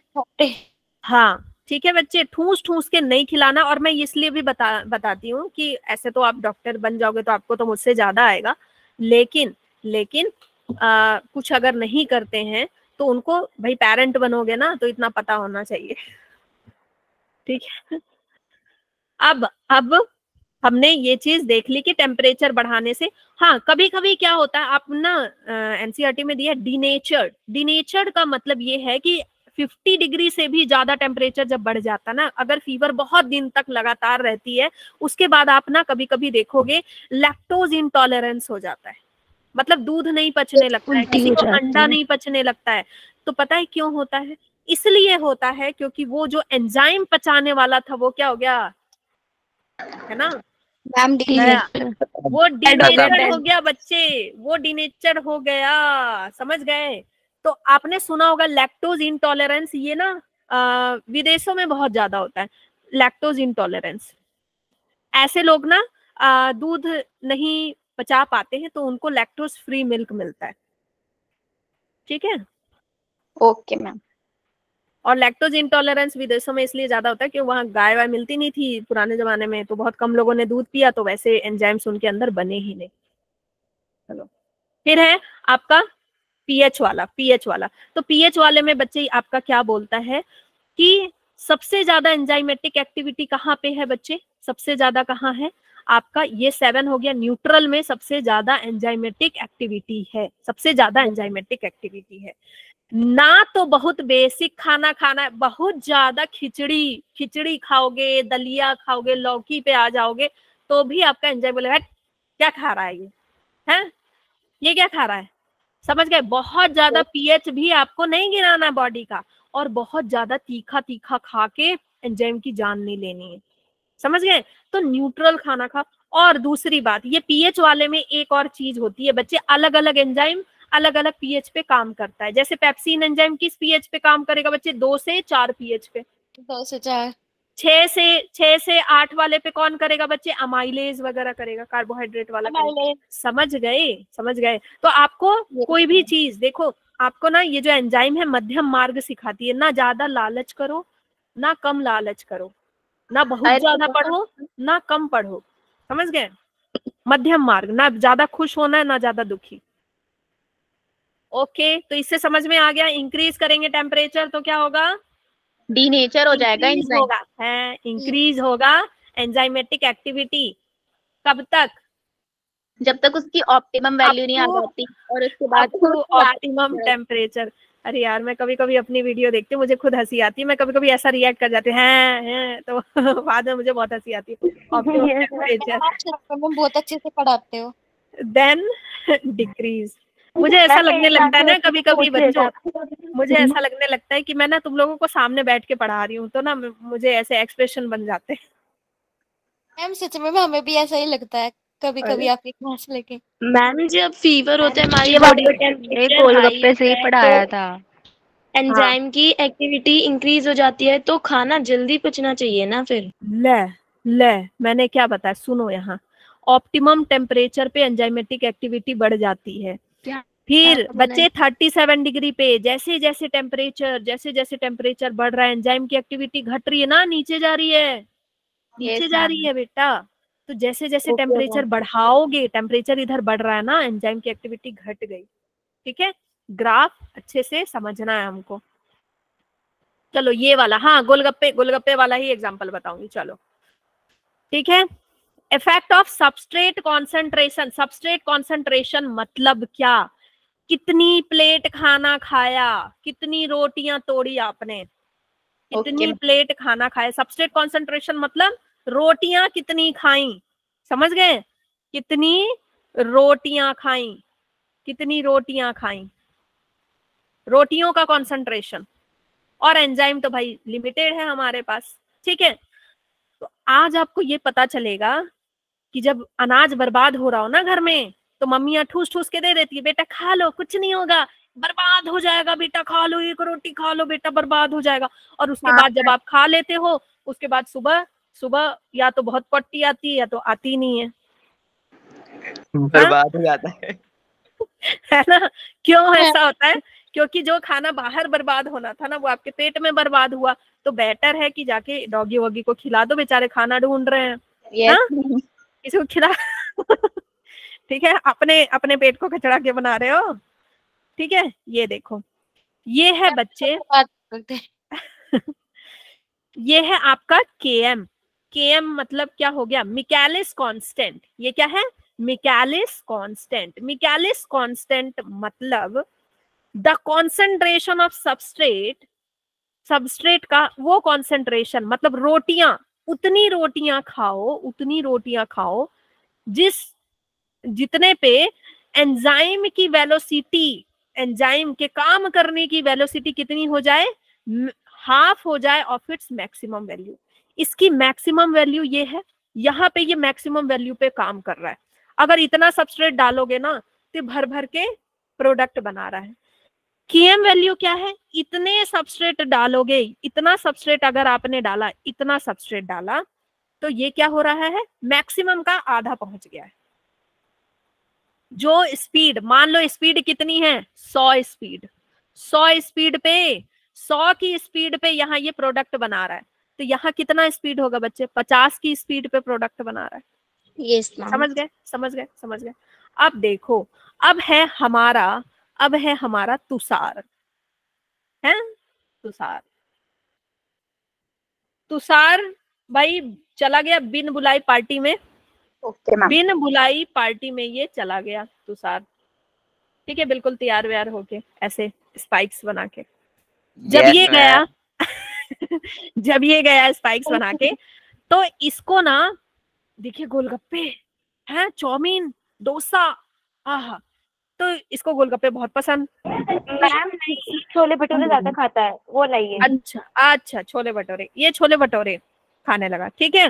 हाँ ठीक है बच्चे ठूस ठूस के नहीं खिलाना और मैं इसलिए भी बता बताती हूँ कि ऐसे तो आप डॉक्टर बन जाओगे तो आपको तो मुझसे ज़्यादा आएगा। लेकिन लेकिन आ, कुछ अगर नहीं करते हैं तो उनको भाई पेरेंट बनोगे ना तो इतना पता होना चाहिए। ठीक है? अब अब हमने ये चीज़ देख ली कि टेम्परेचर बढ़ाने से हाँ कभी कभी क्या होता है, आप ना एनसीआरटी में दिया डीनेचर्ड डीनेचर्ड का मतलब ये है कि 50 डिग्री से भी ज़्यादा टेम्परेचर जब बढ़ जाता ना, अगर फीवर बहुत दिन तक लगातार रहती है, उसके बाद आप ना कभी कभी देखोगे लैक्टोज इंटॉलरेंस हो जाता है। मतलब दूध नहीं पचने लगता है किसी को अंडा नहीं पचने लगता है तो पता है क्यों होता है? इसलिए होता है क्योंकि वो जो एंजाइम पचाने वाला था वो क्या हो गया? है ना? मैम वो डिनेचर हो गया बच्चे वो डिनेचर हो गया समझ गए? तो आपने सुना होगा लैक्टोज इंटॉलरेंस ये ना अ, विदेशों में बहुत ज़्यादा होता है लैक्टोज इंटॉलरेंस ऐसे लोग ना दूध नहीं पचा पाते हैं तो उनको लैक्टोज फ्री मिल्क मिलता है। ठीक है? Okay ma'am. और लैक्टोज इंटॉलरेंस विदेशों में इसलिए ज़्यादा होता है कि वहाँ गाय वाय मिलती नहीं थी पुराने जमाने में तो बहुत कम लोगों ने दूध पिया तो वैसे एंजाइम्स उनके अंदर बने ही नहीं। चलो। फिर है आपका पीएच वाला पीएच वाला। तो पीएच वाले में बच्चे आपका क्या बोलता है कि सबसे ज़्यादा एंजाइमेटिक एक्टिविटी कहाँ पे है बच्चे? सबसे ज़्यादा कहाँ है? आपका ये सेवन हो गया न्यूट्रल में सबसे ज़्यादा एंजाइमेटिक एक्टिविटी है सबसे ज़्यादा एंजाइमेटिक एक्टिविटी है। ना तो बहुत बेसिक खाना खाना है बहुत ज़्यादा खिचड़ी खिचड़ी खाओगे दलिया खाओगे लौकी पे आ जाओगे तो भी आपका एंजॉय बोलेगा "हट, क्या खा रहा है ये? है? ये क्या खा रहा है? समझ गए? बहुत ज़्यादा पीएच भी आपको नहीं गिराना बॉडी का और बहुत ज़्यादा तीखा तीखा खा के एंजाइम की जान नहीं लेनी है। समझ गए? तो न्यूट्रल खाना खाओ। और दूसरी बात ये पीएच वाले में एक और चीज़ होती है बच्चे अलग अलग एंजाइम अलग अलग पीएच पे काम करता है। जैसे पेप्सिन एंजाइम किस पीएच पे काम करेगा बच्चे? दो से चार पीएच पे। दो से चार। छह से छह से आठ वाले पे कौन करेगा बच्चे? अमाइलेज वगैरह करेगा कार्बोहाइड्रेट वाला करेगा। समझ गए? समझ गए? तो आपको कोई भी चीज़ देखो आपको ना ये जो एंजाइम है मध्यम मार्ग सिखाती है ना ज़्यादा लालच करो ना कम लालच करो। ना बहुत ज़्यादा तो- पढ़ो ना कम पढ़ो। समझ गए? मध्यम मार्ग ना ज़्यादा खुश होना है ना ज़्यादा दुखी। ओके तो इससे समझ में आ गया इंक्रीज करेंगे टेम्परेचर तो क्या होगा? डी नेचर हो जाएगा इंक्रीज होगा है इंक्रीज होगा एंजाइमेटिक एक्टिविटी कब तक? जब तक उसकी ऑप्टिमम वैल्यू नहीं आ जाती और उसके बाद ऑप्टिमम टेम्परेचर अरे यार मैं कभी कभी अपनी वीडियो देखती हूँ मुझे खुद हँसी आती है। मैं कभी कभी ऐसा रिएक्ट कर जाती हैं हैं तो <laughs> बाद में मुझे बहुत हँसी आती है। <laughs> बहुत अच्छे से पढ़ाते हो। देन डिक्रीज <laughs> मुझे ऐसा लगने लगता है ना कभी कभी बच्चों मुझे ऐसा लगने लगता है कि मैं ना तुम लोगों को सामने बैठ के पढ़ा रही हूँ तो ना मुझे ऐसे एक्सप्रेशन बन जाते हैं। मैम सच में हमें भी ऐसा ही लगता है। कभी कभी अरे। आपकी क्लास लेके मैम जब फीवर होता है हमारी बॉडी एक गोलगप्पे से ही पढ़ाया था एंजाइम हाँ। की एक्टिविटी इंक्रीज हो जाती है तो खाना जल्दी पचना चाहिए ना फिर ले ले मैंने क्या बताया सुनो यहाँ ऑप्टिमम टेम्परेचर पे एंजाइमेटिक एक्टिविटी बढ़ जाती है क्या? फिर क्या? बच्चे 37 डिग्री पे जैसे जैसे टेम्परेचर जैसे जैसे टेम्परेचर बढ़ रहा है एंजाइम की एक्टिविटी घट रही है ना नीचे जा रही है नीचे जा रही है बेटा तो जैसे जैसे टेम्परेचर बढ़ाओगे टेम्परेचर इधर बढ़ रहा है ना एंजाइम की एक्टिविटी घट गई। ठीक है? ग्राफ अच्छे से समझना है हमको। चलो ये वाला हाँ गोलगप्पे गोलगप्पे वाला ही एग्ज़ाम्पल बताऊँगी चलो। ठीक है? Effect of substrate concentration substrate concentration मतलब क्या? कितनी प्लेट खाना खाया कितनी रोटियाँ तोड़ी आपने? कितनी Okay. प्लेट खाना खाया? सबस्ट्रेट कॉन्सेंट्रेशन मतलब रोटियाँ कितनी खाई? समझ गए? कितनी रोटियाँ खाई? कितनी रोटियाँ खाई? रोटियों का कॉन्सेंट्रेशन और एंजाइम तो भाई लिमिटेड है हमारे पास। ठीक है? तो आज आपको ये पता चलेगा कि जब अनाज बर्बाद हो रहा हो ना घर में तो मम्मियाँ ठूस ठूस के दे देती है बेटा खा लो कुछ नहीं होगा। बर्बाद हो जाएगा बेटा खा लो एक रोटी खा लो बेटा बर्बाद हो जाएगा। और उसके हाँ, बाद जब आप खा लेते हो उसके बाद सुबह सुबह या तो बहुत पट्टी आती है या तो आती नहीं है। बर्बाद हो जाता है। <laughs> है ना? क्यों ऐसा होता है? क्योंकि जो खाना बाहर बर्बाद होना था ना वो आपके पेट में बर्बाद हुआ तो बेटर है कि जाके डॉगी वॉगी को खिला दो बेचारे खाना ढूंढ रहे हैं। यस किसी को खिला <laughs> ठीक है? अपने अपने पेट को कचड़ा के बना रहे हो। ठीक है? ये देखो। ये है बच्चे। हैं। <laughs> ये है आपका के एम के मतलब क्या हो गया? Michaelis constant. ये क्या है? Michaelis constant. मिकैलिस कांस्टेंट मतलब the concentration of substrate substrate का वो कॉन्सेंट्रेशन मतलब रोटियाँ, उतनी रोटियाँ खाओ, उतनी रोटियाँ खाओ, जिस, जितने पे एंजाइम की वेलोसिटी, एंजाइम के काम करने की वेलोसिटी कितनी हो जाए? हाफ़ हो जाए ऑफ़ इट्स मैक्सिमम वैल्यू इसकी मैक्सिमम वैल्यू ये है, यहाँ पे ये मैक्सिमम वैल्यू पे काम कर रहा है। अगर इतना सबस्ट्रेट डालोगे ना तो भर भर के प्रोडक्ट बना रहा है। केएम वैल्यू क्या है? इतने सबस्ट्रेट डालोगे, इतना सबस्ट्रेट अगर आपने डाला, इतना सबस्ट्रेट डाला तो ये क्या हो रहा है? मैक्सिमम का आधा पहुँच गया है। जो स्पीड मान लो स्पीड कितनी है? सौ स्पीड सौ स्पीड पे, सौ की स्पीड पे यहाँ ये प्रोडक्ट बना रहा है। तो यहाँ कितना स्पीड होगा बच्चे? पचास की स्पीड पे प्रोडक्ट बना रहा है। यस समझ गए? समझ गए? समझ गए? अब देखो अब है हमारा अब है हमारा तुषार। है? तुषार। तुषार भाई चला गया बिन बुलाई पार्टी में। ओके मैम बिन बुलाई पार्टी में ये चला गया तुषार। ठीक है? बिल्कुल तैयार व्यार होके ऐसे स्पाइक्स बना के। जब Yes, ये गया <laughs> जब ये गया स्पाइक्स बना के <laughs> तो इसको ना देखिए गोलगप्पे हैं चाउमीन डोसा आह तो इसको गोलगप्पे बहुत पसंद। मैम नहीं छोले भटूरे ज़्यादा खाता है वो लाइए। अच्छा अच्छा छोले भटूरे ये छोले भटूरे खाने लगा ठीक है?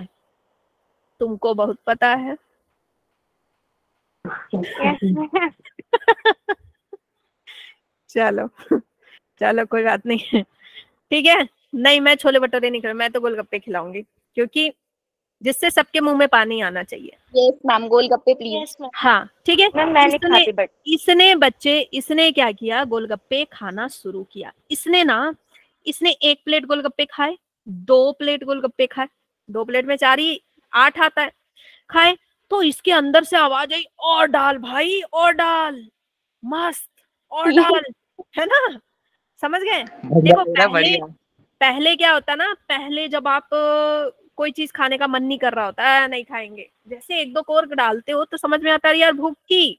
तुमको बहुत पता है। <laughs> चलो चलो कोई बात नहीं। ठीक है? नहीं मैं छोले भटूरे नहीं कर मैं तो गोलगप्पे खिलाऊँगी क्योंकि जिससे सबके मुँह में पानी आना चाहिए। यस मैम गोलगप्पे प्लीज़ हाँ ठीक है? इसने- इसने बच्चे इसने क्या किया? गोलगप्पे खाना शुरू किया। इसने ना इसने एक प्लेट गोलगप्पे खाए दो प्लेट गोलगप्पे खाए। दो प्लेट में चार ही आठ आता है खाए। तो इसके अंदर से आवाज़ आई और डाल भाई और डाल। मस्त और <laughs> डाल है ना? समझ गए? देखो, पहले- पहले क्या होता है ना, पहले जब आप कोई चीज़ खाने का मन नहीं कर रहा होता है नहीं खाएँगे। जैसे एक दो कोर्क डालते हो तो समझ में आता है, यार, भूख की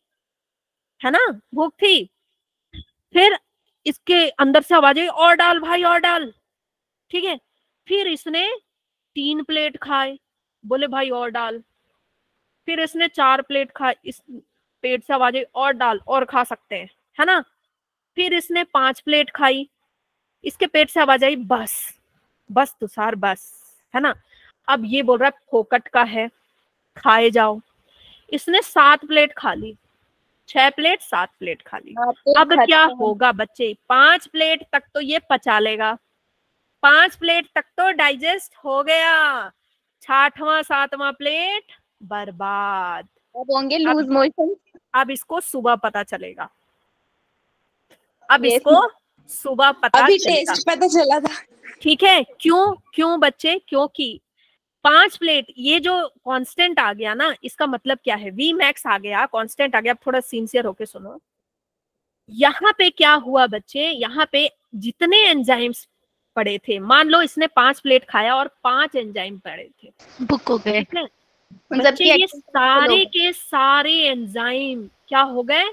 है ना? भूख थी। फिर इसके अंदर से आवाज़ आई, और डाल भाई, और डाल। ठीक है? फिर इसने तीन प्लेट खाए। बोले, भाई, और डाल। फिर इसने चार प्लेट खाए। इस पेट से आवाज़ आई, और डाल, और खा सकते हैं। है ना? फिर इसने पाँच प्लेट खाई। इसके पेट से आवाज़ आई बस बस तुषार बस है ना? अब ये बोल रहा है फोकट का है खाए जाओ। इसने सात प्लेट खा ली छह प्लेट सात प्लेट खा ली। अब क्या होगा बच्चे? पाँच प्लेट तक तो ये पचा लेगा। पाँच प्लेट तक तो डाइजेस्ट हो गया। छठवां सातवां प्लेट बर्बाद। अब होंगे लूज मोशन। अब इसको सुबह पता चलेगा। अब इसको सुबह पता अभी टेस्ट पता चला था। ठीक है क्यों क्यों बच्चे? क्योंकि पाँच प्लेट ये जो कांस्टेंट आ गया ना इसका मतलब क्या है? वी मैक्स आ गया कांस्टेंट आ गया। अब थोड़ा सिंसियर होके सुनो। यहाँ पे क्या हुआ बच्चे? यहाँ पे जितने एंजाइम्स पड़े थे मान लो इसने पाँच प्लेट खाया और पाँच एंजाइम पड़े थे। बुक हो गए। उन बच्चे ये सारे के सारे एंजाइम क्या हो गए?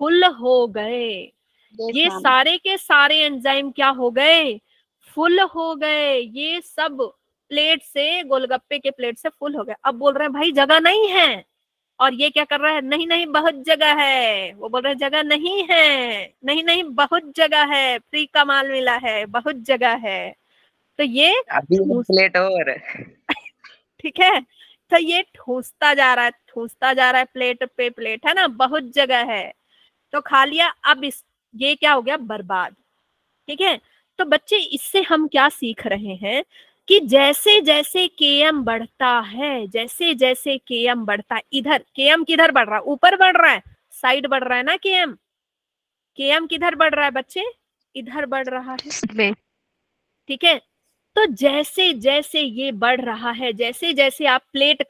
फुल हो गए। ये सारे के सारे एंजाइम क्या हो गए? फुल हो गए। ये सब प्लेट से गोलगप्पे के प्लेट से फुल हो गए। अब बोल रहे हैं भाई जगह नहीं है। और ये क्या कर रहा है? नहीं नहीं बहुत जगह है। वो बोल रहे जगह नहीं है। नहीं नहीं बहुत जगह है। फ्री का माल मिला है। बहुत जगह है। तो ये प्लेट और। <laughs> ठीक है? तो ये ठूसता जा रहा है ठूसता जा रहा है प्लेट पे प्लेट है ना? बहुत जगह है। तो खा लिया अब इस ये क्या हो गया? बर्बाद। ठीक है? तो बच्चे इससे हम क्या सीख रहे हैं कि जैसे जैसे केएम बढ़ता है जैसे जैसे केएम बढ़ता है इधर केएम किधर बढ़ रहा है? ऊपर बढ़ रहा है साइड बढ़ रहा है ना के एम के एम किधर बढ़ रहा है बच्चे? इधर बढ़ रहा है। ठीक है? तो जैसे जैसे ये बढ़ रहा है जैसे जैसे आप प्लेट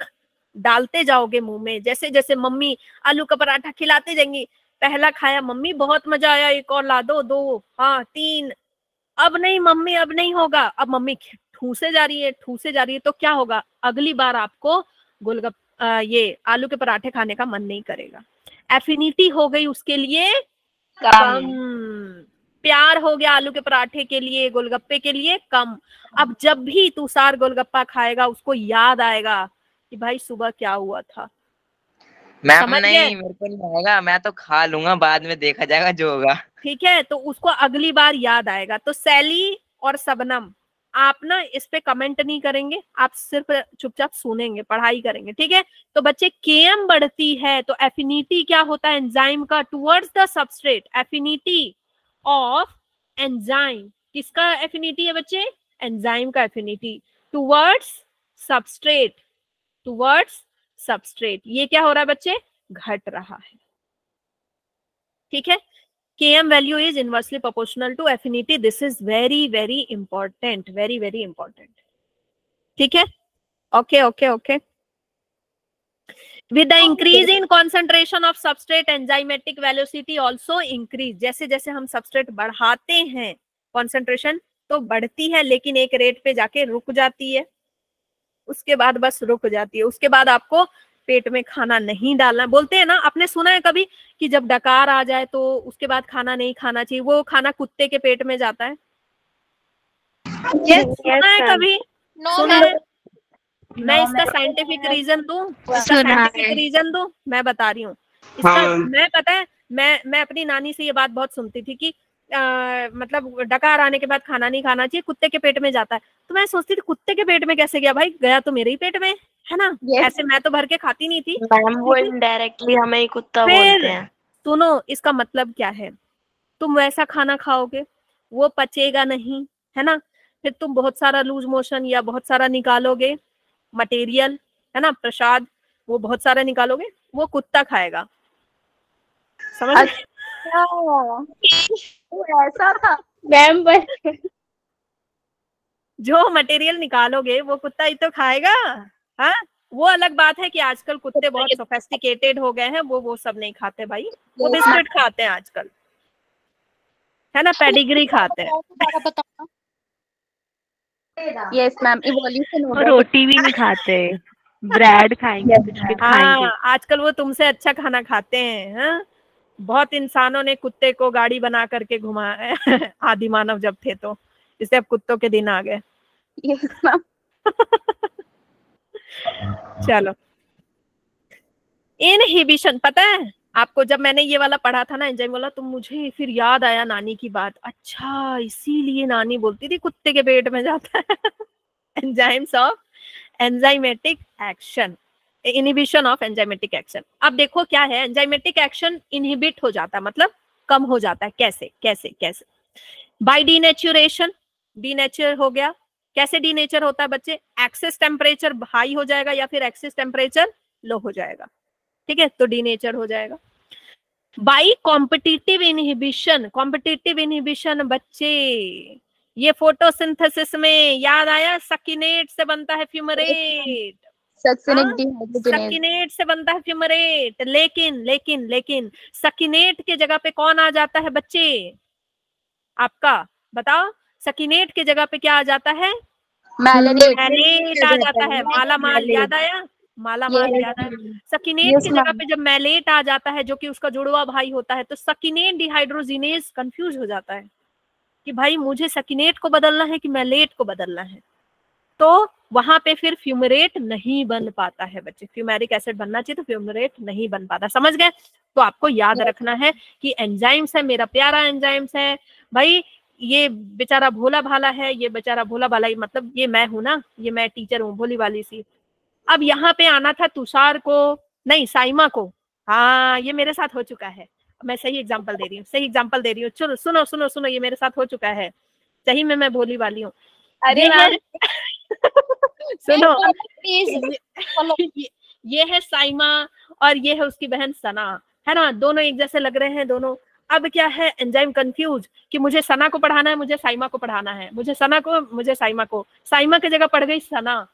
डालते जाओगे मुँह में जैसे जैसे मम्मी आलू का पराठा खिलाते जाएँगी पहला खाया, मम्मी बहुत मज़ा आया, एक और ला दो दो हाँ तीन। अब नहीं, मम्मी, अब नहीं होगा। अब मम्मी ठूसे जा रही है, ठूसे जा रही है तो क्या होगा? अगली बार आपको गोलगप ये आलू के पराठे खाने का मन नहीं करेगा। एफिनिटी हो गई उसके लिए कम। प्यार हो गया आलू के पराठे के लिए, गोलगप्पे के लिए कम। अब जब भी तुषार गोलगप्पा खाएगा, उसको याद आएगा कि भाई सुबह क्या हुआ था। मैम? नहीं मेरे को नहीं आएगा मैं तो खा लूँगा बाद में देखा जाएगा जो होगा। ठीक है तो उसको अगली बार याद आएगा। तो सैली और सबनम आप ना इस पे कमेंट नहीं करेंगे आप सिर्फ़ चुपचाप सुनेंगे पढ़ाई करेंगे ठीक है? तो बच्चे केएम बढ़ती है तो एफिनिटी क्या होता है? एंजाइम का towards the substrate affinity of enzyme किसका एफिनिटी है बच्चे? एंजाइम का affinity towards substrate towards substrate ये क्या हो रहा है बच्चे? घट रहा है। ठीक है? K M value is inversely proportional to affinity this is very very important very very important ठीक है? Okay okay okay with the increase in concentration of substrate enzymatic velocity also increase जैसे जैसे हम सबस्ट्रेट बढ़ाते हैं concentration तो बढ़ती है लेकिन एक रेट पे जाके रुक जाती है। उसके बाद बस रुक जाती है उसके बाद आपको पेट में खाना नहीं डालना। बोलते हैं ना आपने सुना है कभी कि जब डकार आ जाए तो उसके बाद खाना नहीं खाना चाहिए वो खाना कुत्ते के पेट में जाता है? सुना है कभी? नो सुना है? मैं इसका साइंटिफिक रीजन दूँ? इसका साइंटिफिक रीजन दूँ? मैं बता रही हूँ। इसका हाँ। मैं पता है मैं मैं अपनी नानी से ये बात बहुत सुनती थी कि आ, मतलब डकार आने के बाद खाना नहीं खाना चाहिए कुत्ते के पेट में जाता है। तो मैं सोचती थी कुत्ते के पेट में कैसे गया भाई? गया तो मेरे ही पेट में है ना? Yes. ऐसे मैं तो भर के खाती नहीं थी। मैम वो इनडायरेक्टली हमें ही कुत्ता बोलते हैं। सुनो इसका मतलब क्या है? तुम वैसा खाना खाओगे वो पचेगा नहीं है ना? फिर तुम बहुत सारा लूज मोशन या बहुत सारा निकालोगे मटेरियल है ना? प्रसाद वो बहुत सारा निकालोगे वो कुत्ता खाएगा। समझ ऐसा था मैम बस जो मटेरियल निकालोगे वो कुत्ता ही तो खाएगा हाँ? वो अलग बात है कि आजकल कुत्ते बहुत सोफेस्टिकेटेड हो गए हैं वो वो सब नहीं खाते भाई। वो बिस्किट खाते हैं आजकल। है ना? पेडिग्री खाते हैं। यस मैम इवोल्यूशन हो है रोटी भी नहीं खाते ब्रेड खाएँगे खाएँगे हाँ आजकल वो तुमसे अच्छा खाना खाते हैं हाँ? बहुत इंसानों ने कुत्ते को गाड़ी बना करके घुमा <laughs> आदि मानव जब थे तो। इसलिए अब कुत्तों के दिन आ गए। चलो। इनहिबिशन पता है? आपको जब मैंने ये वाला पढ़ा था ना एंजाइम वाला तो मुझे फिर याद आया नानी की बात। अच्छा इसीलिए नानी बोलती थी कुत्ते के पेट में जाता है। Enzymes of enzymatic action inhibition of enzymatic action अब देखो क्या है एंजाइमेटिक एक्शन इनहिबिट हो जाता है मतलब कम हो जाता है। कैसे? कैसे? कैसे? बाय डीनेचुरेशन डीनेचर हो गया। कैसे डीनेचर होता है बच्चे? एक्सेस टेम्परेचर हाई हो जाएगा या फिर एक्सेस टेम्परेचर लो हो जाएगा। ठीक है? तो डीनेचर हो जाएगा। By competitive inhibition competitive inhibition बच्चे, ये फोटोसिंथेसिस में याद आया? सकिनेट से बनता है फ्यूमरेट सकिनेट से बनता है फ्यूमरेट लेकिन लेकिन लेकिन सकिनेट के जगह पे कौन आ जाता है बच्चे? आपका बताओ सकिनेट के जगह पे क्या आ जाता है? मैलेनेट मैलेट आ जाता है। माला माल याद आया? माला माल याद आया. सकिनेट की जगह पे जब मैलेट आ जाता है जो कि उसका जुड़वा भाई होता है तो सकिनेट डिहाइड्रोजिनेज कंफ्यूज हो जाता है कि भाई मुझे सकिनेट को बदलना है कि मैलेट को बदलना है? तो वहाँ पे फिर फ्यूमरेट नहीं बन पाता है बच्चे। फ्यूमेरिक एसिड बनना चाहिए तो फ्यूमरेट नहीं बन पाता। समझ गए? तो आपको याद रखना है कि एंजाइम्स है मेरा प्यारा एंजाइम्स है। भाई ये बेचारा भोला भाला है ये बेचारा भोला भाला ही मतलब ये मैं हूँ ना ये मैं टीचर हूँ भोली वाली सी। अब यहाँ पे आना था तुषार को नहीं साइमा को। हाँ ये मेरे साथ हो चुका है। मैं सही एग्ज़ाम्पल दे रही हूँ सही एग्ज़ाम्पल दे रही हूँ। चलो सुनो सुनो सुनो ये मेरे साथ हो चुका है। सही में मैं भोली वाली हूँ। अरे सुनो। प्लीज़ <laughs> ये, है साइमा और ये है उसकी बहन सना। है ना? दोनों एक जैसे लग रहे हैं दोनों। अब क्या है एंजाइम कंफ्यूज कि मुझे सना को पढ़ाना है मुझे साइमा को पढ़ाना है। मुझे सना को मुझे साइमा को। साइमा की जगह पढ़ गई सना।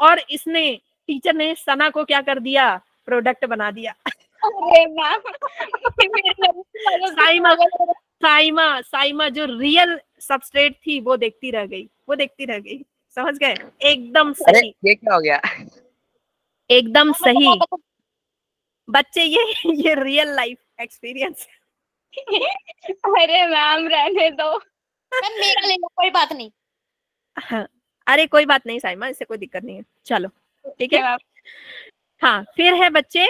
और इसने टीचर ने सना को क्या कर दिया? प्रोडक्ट बना दिया। अरे साइमा साइमा साइमा जो रियल सबस्ट्रेट थी वो देखती रह गई वो देखती रह गई। समझ गए? एकदम अरे सही। ये क्या हो गया? एकदम सही। बच्चे ये ये रियल लाइफ एक्सपीरियंस अरे मैम रहने दो। मैम मेरा ले लो कोई बात नहीं। हाँ अरे कोई बात नहीं साइमा इससे कोई दिक्कत नहीं है। चलो ठीक है? हाँ फिर है बच्चे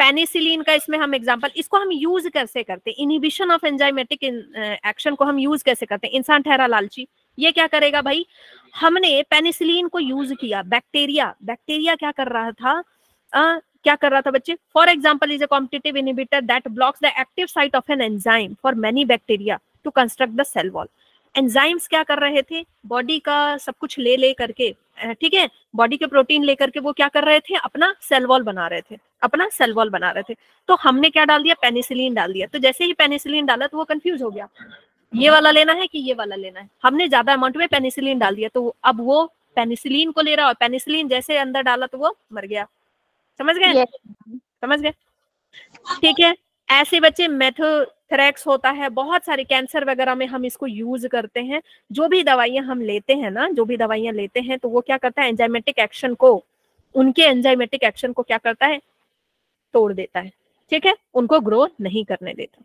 पेनिसिलिन का इसमें हम एग्जांपल इसको हम यूज़ कैसे करते हैं? इनिबिशन ऑफ़ एंजाइमेटिक एक्शन को हम यूज़ कैसे करते हैं? इंसान ठहरा लालची। ये क्या करेगा भाई? हमने पेनिसिलिन को यूज़ किया बैक्टीरिया बैक्टीरिया क्या कर रहा था? अ, क्या कर रहा था बच्चे? For example is a competitive inhibitor that blocks the active site of an enzyme for many bacteria to construct the cell wall enzymes क्या कर रहे थे? बॉडी का सब कुछ ले ले करके ठीक है? बॉडी के प्रोटीन लेकर के वो क्या कर रहे थे? अपना सेल वॉल बना रहे थे। अपना सेल वॉल बना रहे थे। तो हमने क्या डाल दिया? पेनिसिलिन डाल दिया। तो जैसे ही पेनिसिलिन डाला तो वो कंफ्यूज हो गया। ये वाला लेना है कि ये वाला लेना है? हमने ज़्यादा अमाउंट में पेनिसिलिन डाल दिया तो अब वो पेनिसिलिन को ले रहा और पेनिसिलिन जैसे अंदर डाला तो वो मर गया। समझ गए? Yes. समझ गए? ठीक है ऐसे बच्चे मेथोथ्रेक्स होता है बहुत सारे कैंसर वगैरह में हम इसको यूज़ करते हैं। जो भी दवाइयाँ हम लेते हैं ना जो भी दवाइयाँ लेते हैं तो वो क्या करता है एंजाइमेटिक एक्शन को उनके एंजाइमेटिक एक्शन को क्या करता है? तोड़ देता है। ठीक है? उनको ग्रो नहीं करने देता।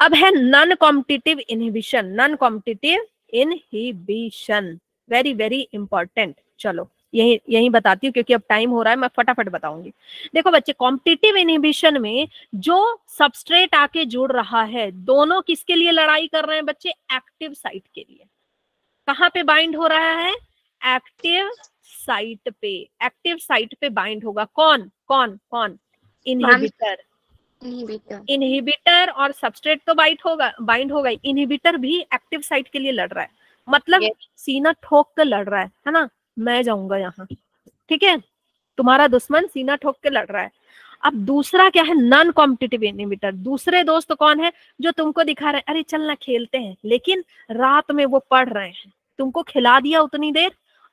अब है non competitive inhibition non competitive inhibition very very important चलो यही यही बताती हूँ क्योंकि अब टाइम हो रहा है मैं फटाफट बताऊँगी। देखो बच्चे कॉम्पिटिटिव इनहिबिशन में जो सबस्ट्रेट आके जुड़ रहा है दोनों किसके लिए लड़ाई कर रहे हैं बच्चे? एक्टिव साइट के लिए। कहाँ पे बाइंड हो रहा है? एक्टिव साइट पे। एक्टिव साइट पे बाइंड होगा। कौन? कौन? कौन? इनहिबिटर इनहिबिटर और सबस्ट्रेट तो बाइट होगा बाइंड होगा इनहिबिटर भी एक्टिव साइट के लिए लड़ रहा है। मतलब Yes. सीना ठोक कर लड़ रहा है है ना? मैं जाऊँगा यहाँ। ठीक है? तुम्हारा दुश्मन सीना ठोक के लड़ रहा है। अब दूसरा क्या है? नॉन कॉम्पिटेटिव इनहिबिटर दूसरे दोस्त कौन है? जो तुमको दिखा रहे हैं अरे चल ना खेलते हैं। लेकिन रात में वो पढ़ रहे हैं। तुमको खिला दिया उतनी देर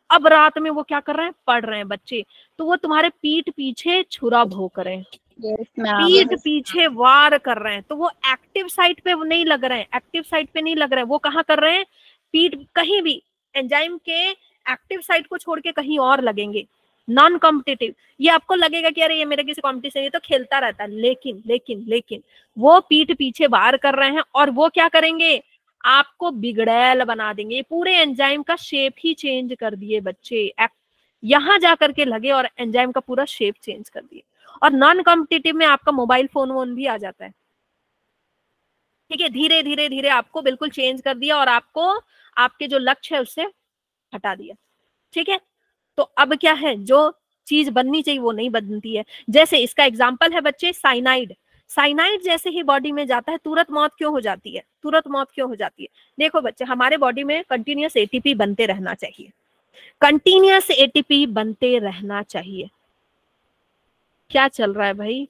अब रात में वो क्या कर रहे हैं? पढ़ रहे हैं बच्चे। तो वो तुम्हारे पीठ पीछे छुरा भोंक रहे हैं। पीठ पीछे वार कर रहे हैं। तो वो एक्टिव साइट पे वो नहीं लग रहे हैं। एक्टिव साइट पे नहीं लग रहे हैं। वो कहाँ कर रहे हैं? पीठ कहीं भी एंजाइम के एक्टिव साइट को छोड़ के कहीं और लगेंगे। नॉन कॉम्पिटेटिव ये आपको लगेगा कि अरे ये मेरे किसी कॉम्पिटिशन ये तो खेलता रहता है। लेकिन लेकिन लेकिन वो पीठ पीछे वार कर रहे हैं और वो क्या करेंगे? आपको बिगड़ैल बना देंगे। पूरे एंजाइम का शेप ही चेंज कर दिए बच्चे। यहाँ जा करके लगे और एंजाइम का पूरा शेप चेंज कर दिए। और नॉन कॉम्पिटिटिव में आपका मोबाइल फ़ोन वोन भी आ जाता है। ठीक है, धीरे धीरे धीरे आपको बिल्कुल चेंज कर दिया और आपको, आपके जो लक्ष्य है उससे हटा दिया। ठीक है? तो अब क्या है? जो चीज़ बननी चाहिए वो नहीं बनती है। जैसे इसका एग्ज़ाम्पल है बच्चे साइनाइड साइनाइड जैसे ही बॉडी में जाता है, तुरंत मौत क्यों हो जाती है? तुरंत मौत क्यों हो जाती है? देखो बच्चे, हमारे बॉडी में कंटिन्यूस एटीपी बनते रहना चाहिए। कंटिन्यूस एटीपी बनते रहना चाहिए। क्या चल रहा है भाई?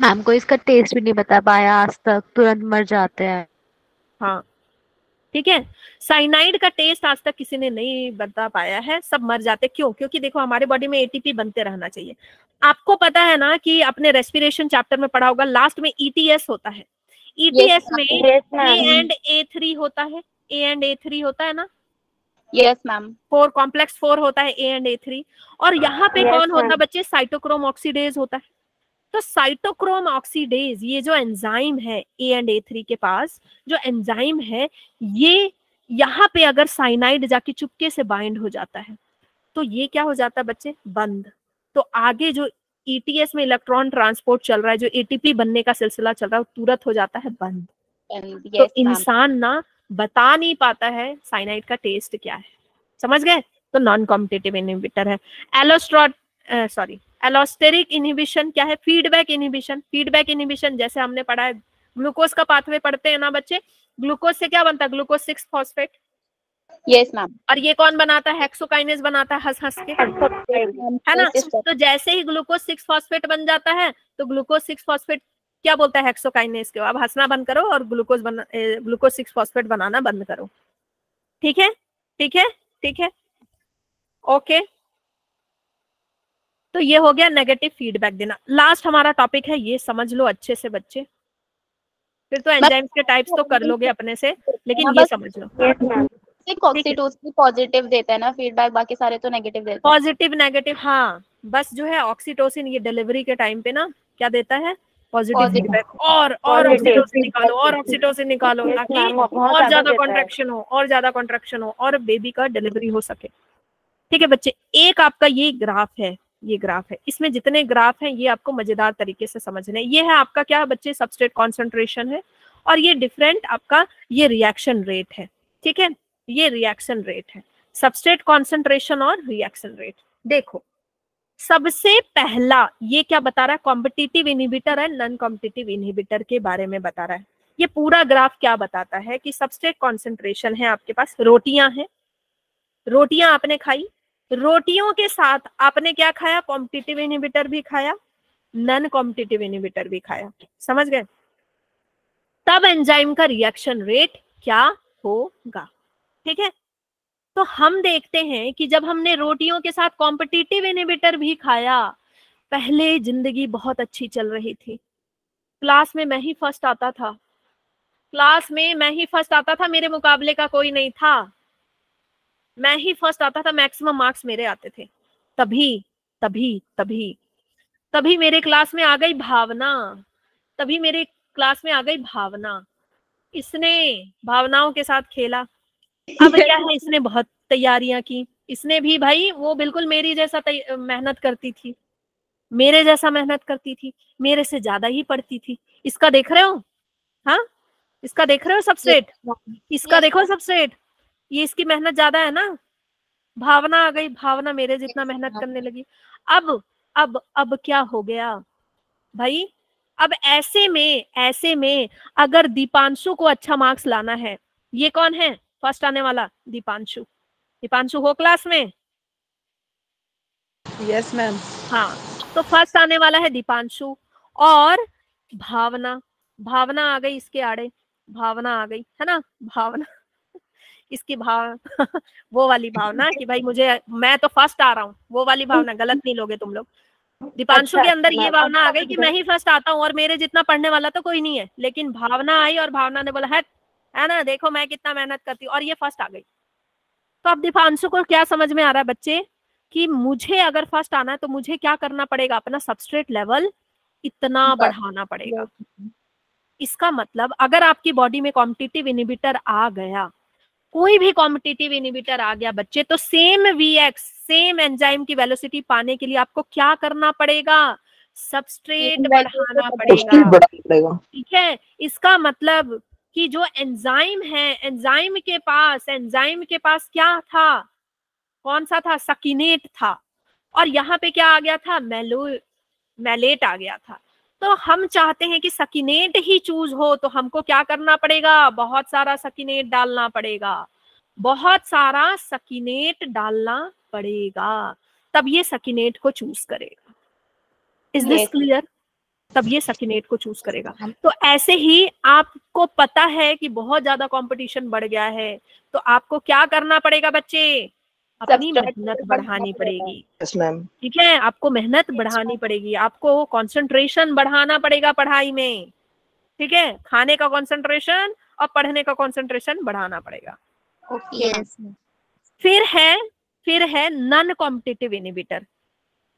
मैम को इसका टेस्ट भी नहीं बता पाया आज तक तुरंत मर जाते हैं। हाँ। ठीक है साइनाइड का टेस्ट आज तक किसी ने नहीं बता पाया है सब मर जाते क्यों? क्योंकि देखो हमारे बॉडी में एटीपी बनते रहना चाहिए। आपको पता है ना कि अपने रेस्पिरेशन चैप्टर में पढ़ा होगा लास्ट में ईटीएस होता है। ईटीएस में ए एंड ए थ्री होता है। ए एंड ए थ्री होता है ना? Yes ma'am four complex four होता है ए एंड ए थ्री और यहाँ पे Yes, कौन होता है बच्चे? साइटोक्रोम ऑक्सीडेज होता है। तो साइटोक्रोम ऑक्सीडेज ये जो एंजाइम है ए एंड ए थ्री के पास जो एंजाइम है ये यहाँ पे अगर साइनाइड जाके चुपके से बाइंड हो जाता है तो ये क्या हो जाता है बच्चे? बंद। तो आगे जो ईटीएस में इलेक्ट्रॉन ट्रांसपोर्ट चल रहा है जो एटीपी बनने का सिलसिला चल रहा है वो तुरंत हो जाता है बंद। तो यस मैम इंसान ना बता नहीं पाता है साइनाइड का टेस्ट क्या है। समझ गए? तो नॉन कॉम्पिटेटिव इनहिबिटर है एलोस्ट्रॉट सॉरी एलोस्टेरिक इनहिबिशन क्या है? फीडबैक इनहिबिशन फीडबैक इनहिबिशन जैसे हमने पढ़ा है ग्लूकोज का पाथवे पढ़ते हैं ना बच्चे? ग्लूकोज से क्या बनता है? Glucose six phosphate yes ma'am और ये कौन बनाता है? हेक्सोकाइनेज बनाता है हंस हंस के है ना? तो जैसे ही ग्लूकोज सिक्स फॉस्फेट बन जाता है तो ग्लूकोज सिक्स फॉस्फेट क्या बोलता है हेक्सोकाइनेज के? अब हंसना बंद करो और ग्लूकोज बना ग्लूकोज सिक्स फॉस्फेट बनाना बंद करो। ठीक है? ठीक है? ठीक है? ओके तो ये हो गया नेगेटिव फीडबैक देना। लास्ट हमारा टॉपिक है ये समझ लो अच्छे से बच्चे। फिर तो एंजाइम्स के टाइप्स तो कर लोगे अपने से लेकिन ये समझ लो। ऑक्सीटोसिन पॉजिटिव देता है ना फीडबैक बाकी सारे तो नेगेटिव देते हैं। पॉजिटिव नेगेटिव हाँ। बस जो है ऑक्सीटोसिन ये डिलीवरी के टाइम पे ना क्या देता है? पॉजिटिव फीडबैक और और ऑक्सीटोसिन निकालो और ऑक्सीटोसिन निकालो ताकि और ज़्यादा। कॉन्ट्रेक्शन हो। और ज़्यादा कॉन्ट्रेक्शन हो और बेबी का डिलीवरी हो सके। ठीक है बच्चे एक आपका ये ग्राफ है ये ग्राफ है। इसमें जितने ग्राफ हैं ये आपको मज़ेदार तरीके से समझने। ये है आपका क्या है बच्चे सबस्ट्रेट कॉन्सेंट्रेशन है और ये डिफरेंट आपका ये रिएक्शन रेट है। ठीक है? ये रिएक्शन रेट है। सबस्ट्रेट कॉन्सेंट्रेशन और रिएक्शन रेट देखो सबसे पहला, ये क्या बता रहा है? कॉम्पिटिटिव इनहिबिटर है नॉन कॉम्पिटिटिव इनहिबिटर के बारे में बता रहा है। ये पूरा ग्राफ क्या बताता है कि सबस्ट्रेट कॉन्सेंट्रेशन है आपके पास? रोटियाँ हैं। रोटियाँ आपने खाई। रोटियों के साथ आपने क्या खाया? कॉम्पिटिटिव इनहिबिटर भी खाया नॉन कॉम्पिटिटिव इनहिबिटर भी खाया। समझ गए? तब एंजाइम का रिएक्शन रेट क्या होगा? ठीक है? तो हम देखते हैं कि जब हमने रोटियों के साथ कॉम्पिटिटिव इनहिबिटर भी खाया, पहले ज़िंदगी बहुत अच्छी चल रही थी। क्लास में मैं ही फ़र्स्ट आता था। क्लास में मैं ही फ़र्स्ट आता था, मेरे मुकाबले का कोई नहीं था। मैं ही फ़र्स्ट आता था मैक्सिमम मार्क्स मेरे आते थे। तभी तभी तभी तभी मेरे क्लास में आ गई भावना। तभी मेरे क्लास में आ गई भावना। इसने भावनाओं के साथ खेला। अब <laughs> क्या है इसने बहुत तैयारियाँ की। इसने भी भाई वो बिल्कुल मेरी जैसा मेहनत करती थी। मेरे जैसा मेहनत करती थी। मेरे से ज़्यादा ही पढ़ती थी। इसका देख रहे हो? हाँ? इसका देख रहे हो सबसेट इसका देखो सबसेट ये इसकी मेहनत ज़्यादा है ना? भावना आ गई। भावना मेरे जितना मेहनत करने लगी। अब अब अब क्या हो गया? भाई अब ऐसे में ऐसे में अगर दीपांशु को अच्छा मार्क्स लाना है ये कौन है? फ़र्स्ट आने वाला दीपांशु। दीपांशु हो क्लास में? यस मैम हाँ तो फ़र्स्ट आने वाला है दीपांशु। और भावना भावना आ गई इसके आड़े। भावना आ गई है ना? भावना इसकी भाव <laughs> वो वाली भावना कि भाई मुझे मैं तो फ़र्स्ट आ रहा हूँ। वो वाली भावना गलत नहीं लोगे तुम लोग। दीपांशु अच्छा, के अच्छा, अंदर ये भावना आ गई कि मैं ही फ़र्स्ट आता हूँ और मेरे जितना पढ़ने वाला तो कोई नहीं है। लेकिन भावना आई और भावना ने बोला है है ना? देखो मैं कितना मेहनत करती हूँ और ये फ़र्स्ट आ गई। तो अब दीपांशु को क्या समझ में आ रहा है बच्चे? कि मुझे अगर फ़र्स्ट आना है तो मुझे क्या करना पड़ेगा? अपना सबस्ट्रेट लेवल इतना बढ़ाना पड़ेगा। इसका मतलब अगर आपकी बॉडी में कॉम्पिटिटिव इनिबिटर आ गया कोई भी कॉम्पिटिटिव इनिबिटर आ गया बच्चे तो सेम वीएक्स सेम एंजाइम की वेलोसिटी पाने के लिए आपको क्या करना पड़ेगा? सबस्ट्रेट बढ़ाना पड़ेगा। पड़ेगा। ठीक है? इसका मतलब कि जो एंजाइम है एंजाइम के पास एंजाइम के पास क्या था? कौन सा था? सकीनेट था। और यहाँ पे क्या आ गया था? मेलो मेलेट आ गया था। तो हम चाहते हैं कि सकीनेट ही चूज़ हो तो हमको क्या करना पड़ेगा? बहुत सारा सकीनेट डालना पड़ेगा। बहुत सारा सकीनेट डालना पड़ेगा। तब ये सकीनेट को चूज़ करेगा। इज़ दिस क्लियर तब ये सकीनेट को चूज़ करेगा। तो ऐसे ही आपको पता है कि बहुत ज़्यादा कंपटीशन बढ़ गया है तो आपको क्या करना पड़ेगा बच्चे? अपनी मेहनत बढ़ानी पड़ेगी। ठीक है? आपको मेहनत बढ़ानी पड़ेगी। आपको कंसंट्रेशन बढ़ाना पड़ेगा पढ़ाई में। ठीक है? खाने का कंसंट्रेशन और पढ़ने का कंसंट्रेशन बढ़ाना पड़ेगा। ओके फिर है फिर है non competitive inhibitor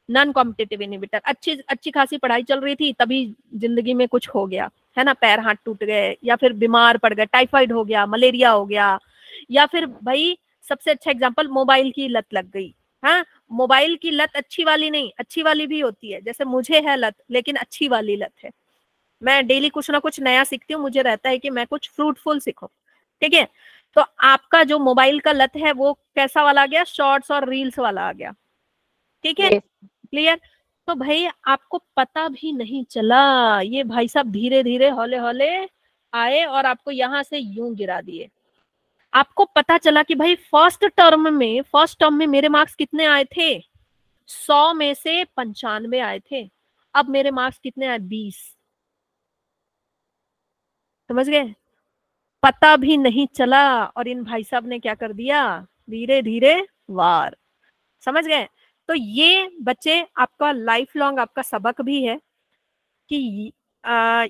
non competitive inhibitor अच्छी अच्छी खासी पढ़ाई चल रही थी, तभी ज़िंदगी में कुछ हो गया, है ना? पैर हाथ टूट गए, या फिर बीमार पड़ गए टाइफाइड हो गया मलेरिया हो गया, या फिर भाई सबसे अच्छा एग्जांपल मोबाइल की लत लग गई हाँ? मोबाइल की लत अच्छी वाली नहीं, अच्छी वाली भी होती है, जैसे मुझे है लत, लेकिन अच्छी वाली लत है। मैं डेली कुछ ना कुछ नया सीखती हूँ, मुझे रहता है कि मैं कुछ फ्रूटफुल सीखूं, ठीक है? तो आपका जो मोबाइल का लत है, वो कैसा वाला आ गया? शॉर्ट्स और रील्स वाला आ गया, ठीक है? क्लियर? तो भाई, आपको पता भी नहीं चला। ये भाई साहब धीरे धीरे हौले हौले आए और आपको यहाँ से यूँ गिरा दिए। आपको पता चला कि भाई फ़र्स्ट टर्म में फ़र्स्ट टर्म में मेरे मार्क्स कितने आए थे? सौ में से पंचानवे आए थे। अब मेरे मार्क्स कितने आए? बीस। समझ गए? पता भी नहीं चला और इन भाई साहब ने क्या कर दिया? धीरे धीरे वार। समझ गए? तो ये बच्चे आपका लाइफ लॉन्ग आपका सबक भी है कि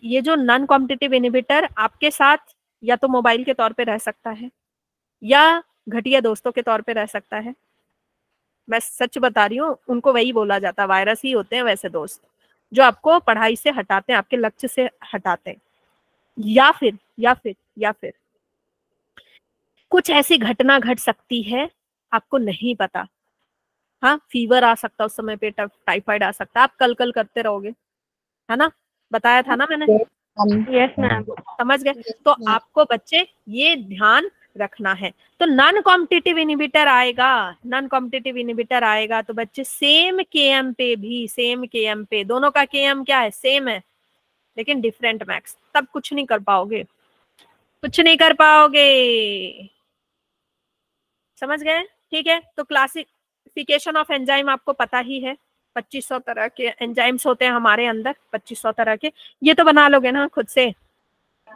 ये जो नॉन कॉम्पिटेटिव इनिबिटर आपके साथ या तो मोबाइल के तौर पे रह सकता है या घटिया दोस्तों के तौर पे रह सकता है। मैं सच बता रही हूँ, उनको वही बोला जाता है वायरस ही होते हैं वैसे दोस्त, जो आपको पढ़ाई से हटाते हैं, आपके लक्ष्य से हटाते हैं। या फिर या फिर या फिर, कुछ ऐसी घटना घट सकती है, आपको नहीं पता। हाँ फीवर आ सकता है उस समय पे टाइफाइड आ सकता है। आप कल कल करते रहोगे है ना? बताया था ना मैंने? यस मैम समझ गए? तो आपको बच्चे ये ध्यान रखना है। तो नॉन कॉम्पिटिटिव इनिबिटर आएगा नॉन कॉम्पिटिटिव इनिबिटर आएगा तो बच्चे सेम के एम पे भी सेम के एम पे दोनों का के एम क्या है? सेम है। लेकिन डिफरेंट मैक्स तब कुछ नहीं कर पाओगे। कुछ नहीं कर पाओगे। समझ गए? ठीक है? तो क्लासिफिकेशन ऑफ़ एंजाइम आपको पता ही है। 2500 तरह के एंजाइम्स होते हैं हमारे अंदर 2500 तरह के। ये तो बना लोगे ना खुद से?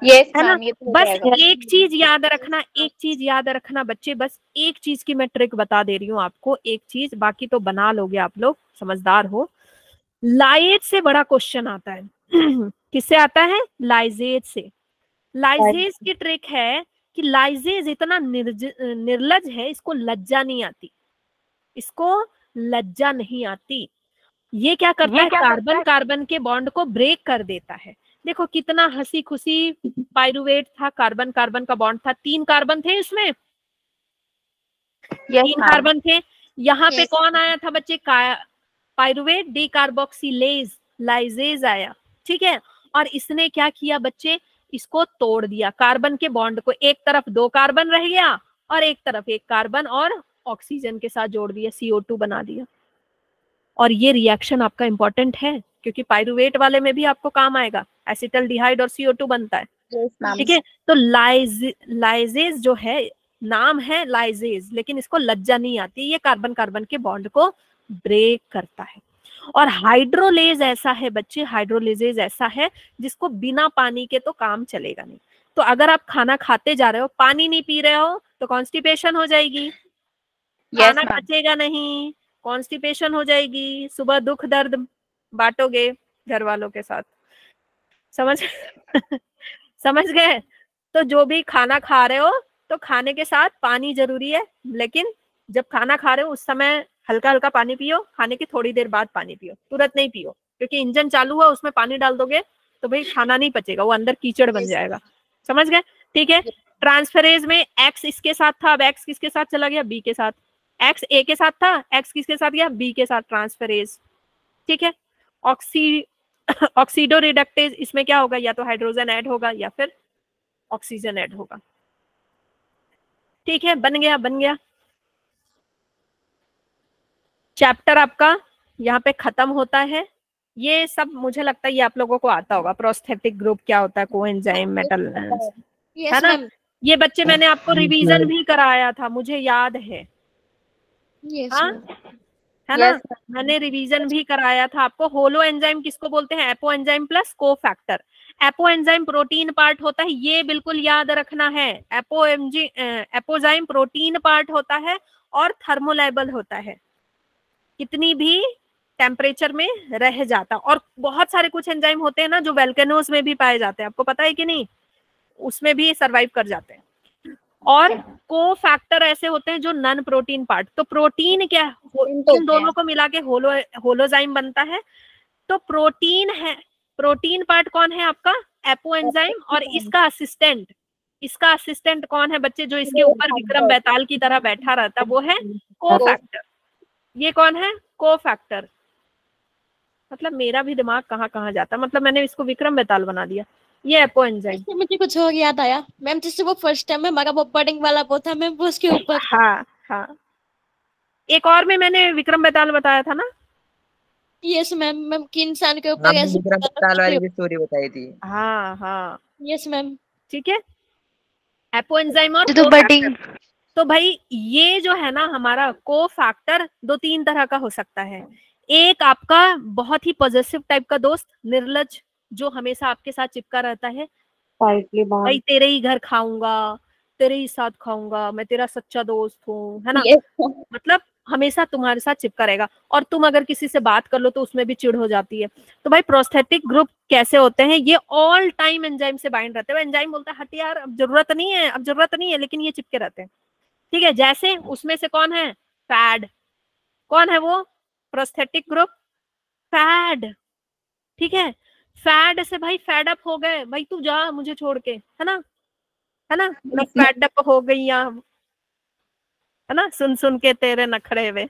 यस है ना? ये तो बस एक चीज़ याद रखना एक चीज़ याद रखना बच्चे बस एक चीज़ की मैं ट्रिक बता दे रही हूँ आपको एक चीज़ बाकी तो बना लोगे आप लोग समझदार हो। लाइज से बड़ा क्वेश्चन आता है। <clears throat> किससे आता है? लाइजेज से। लाइजेज की ट्रिक है कि लाइजेज इतना निर्लज है इसको लज्जा नहीं आती। इसको लज्जा नहीं आती। ये क्या करता ये है? कार्बन कार्बन के बॉन्ड को ब्रेक कर देता है। देखो कितना हँसी खुशी पायरुवेट था कार्बन कार्बन का बॉन्ड था। तीन कार्बन थे इसमें। तीन कार्बन थे। यहाँ पे कौन आया था बच्चे? पायरुवेट डी कार्बोक्सीलेज लाइजेज आया। ठीक है? और इसने क्या किया बच्चे? इसको तोड़ दिया। कार्बन के बॉन्ड को एक तरफ़ दो कार्बन रह गया और एक तरफ़ एक कार्बन और ऑक्सीजन के साथ जोड़ दिया CO2 बना दिया। और ये रिएक्शन आपका इंपॉर्टेंट है क्योंकि पायरुवेट वाले में भी आपको काम आएगा। एसिटल डिहाइड और CO2 बनता है। ठीक है? तो लाइज लाइजेज जो है नाम है लाइजेज लेकिन इसको लज्जा नहीं आती। ये कार्बन कार्बन के बॉन्ड को ब्रेक करता है। और हाइड्रोलेज ऐसा है बच्चे हाइड्रोलेजेज ऐसा है जिसको बिना पानी के तो काम चलेगा नहीं। तो अगर आप खाना खाते जा रहे हो पानी नहीं पी रहे हो तो कॉन्स्टिपेशन हो जाएगी। खाना बचेगा नहीं कॉन्स्टिपेशन हो जाएगी सुबह दुख दर्द बांटोगे घर वालों के साथ। समझ <laughs> समझ गए? तो जो भी खाना खा रहे हो तो खाने के साथ पानी ज़रूरी है लेकिन जब खाना खा रहे हो उस समय हल्का हल्का पानी पियो खाने की थोड़ी देर बाद पानी पियो तुरंत नहीं पियो क्योंकि इंजन चालू हुआ उसमें पानी डाल दोगे तो भाई खाना नहीं पचेगा वो अंदर कीचड़ बन जाएगा। समझ गए? ठीक है? ट्रांसफरेज में एक्स इसके साथ था अब एक्स किसके साथ चला गया? बी के साथ। एक्स ए के साथ था एक्स किसके साथ गया? बी के साथ ट्रांसफरेज ठीक है? ऑक्सी ऑक्सीडो रिडक्टेज इसमें क्या होगा? या तो हाइड्रोजन ऐड होगा या फिर ऑक्सीजन ऐड होगा। ठीक है? बन गया बन गया। चैप्टर आपका यहाँ पे खत्म होता है। ये सब मुझे लगता है ये आप लोगों को आता होगा। प्रोस्थेटिक ग्रुप क्या होता है? कोएंजाइम मेटल है ना? ये बच्चे मैंने आपको रिवीजन भी कराया था मुझे याद है। हाँ? है ना? मैंने रिवीजन भी कराया था आपको। होलो एंजाइम किसको बोलते हैं? Apo enzyme plus cofactor apo enzyme protein part होता है ये बिल्कुल याद रखना है। एपो एमजी एपोजाइम प्रोटीन पार्ट होता है और थर्मोलाइबल होता है। कितनी भी टेम्परेचर में रह जाता। और बहुत सारे कुछ एंजाइम होते हैं ना जो वेल्केनोज में भी पाए जाते हैं। आपको पता है कि नहीं? उसमें भी सर्वाइव कर जाते हैं। और को फैक्टर ऐसे होते हैं जो नन प्रोटीन पार्ट तो प्रोटीन क्या? हो- इन दोनों को मिला के होलो होलोजाइम बनता है। तो प्रोटीन है प्रोटीन पार्ट कौन है आपका? एपोएंजाइम और इसका असिस्टेंट इसका असिस्टेंट कौन है बच्चे जो इसके ऊपर विक्रम बैताल की तरह बैठा रहता है वो है को फैक्टर ये कौन है? को फैक्टर मतलब मेरा भी दिमाग कहाँ कहाँ जाता मतलब मैंने इसको विक्रम बैताल बना दिया। ये एपोएंजाइम इससे मुझे कुछ और याद आया। मैम जिससे वो फ़र्स्ट टाइम में हमारा वो बडिंग वाला वो था मैम वो उसके ऊपर। हाँ हाँ। एक और में मैंने विक्रम बैताल बताया था ना? यस मैम मैम कि इंसान के ऊपर आपने ऐसे विक्रम बत्ताल वाली भी स्टोरी बताई थी। हाँ हाँ। यस मैम ठीक है? एपोएंजाइम और तो। बटिंग तो भाई ये जो है ना हमारा को फैक्टर दो तीन तरह का हो सकता है। एक आपका बहुत ही पॉजिटिव टाइप का दोस्त निर्लज जो हमेशा आपके साथ चिपका रहता है। भाई तेरे ही घर खाऊँगा तेरे ही साथ खाऊँगा मैं तेरा सच्चा दोस्त हूँ है ना? मतलब हमेशा तुम्हारे साथ चिपका रहेगा। और तुम अगर किसी से बात कर लो तो उसमें भी चिड़ हो जाती है। तो भाई प्रोस्थेटिक ग्रुप कैसे होते हैं ये ऑल टाइम एंजाइम से बाइंड रहते हैं। एंजाइम बोलता है हट यार अब ज़रूरत नहीं है अब ज़रूरत नहीं है लेकिन ये चिपके रहते हैं। ठीक है जैसे उसमें से कौन है? फैड कौन है वो? प्रोस्थेटिक ग्रुप फैड ठीक है? फैड से भाई फैड अप हो गए भाई तू जा मुझे छोड़ के है ना? है ना? मैं फैड अप हो गई यहाँ है ना? सुन सुन के तेरे नखड़े हुए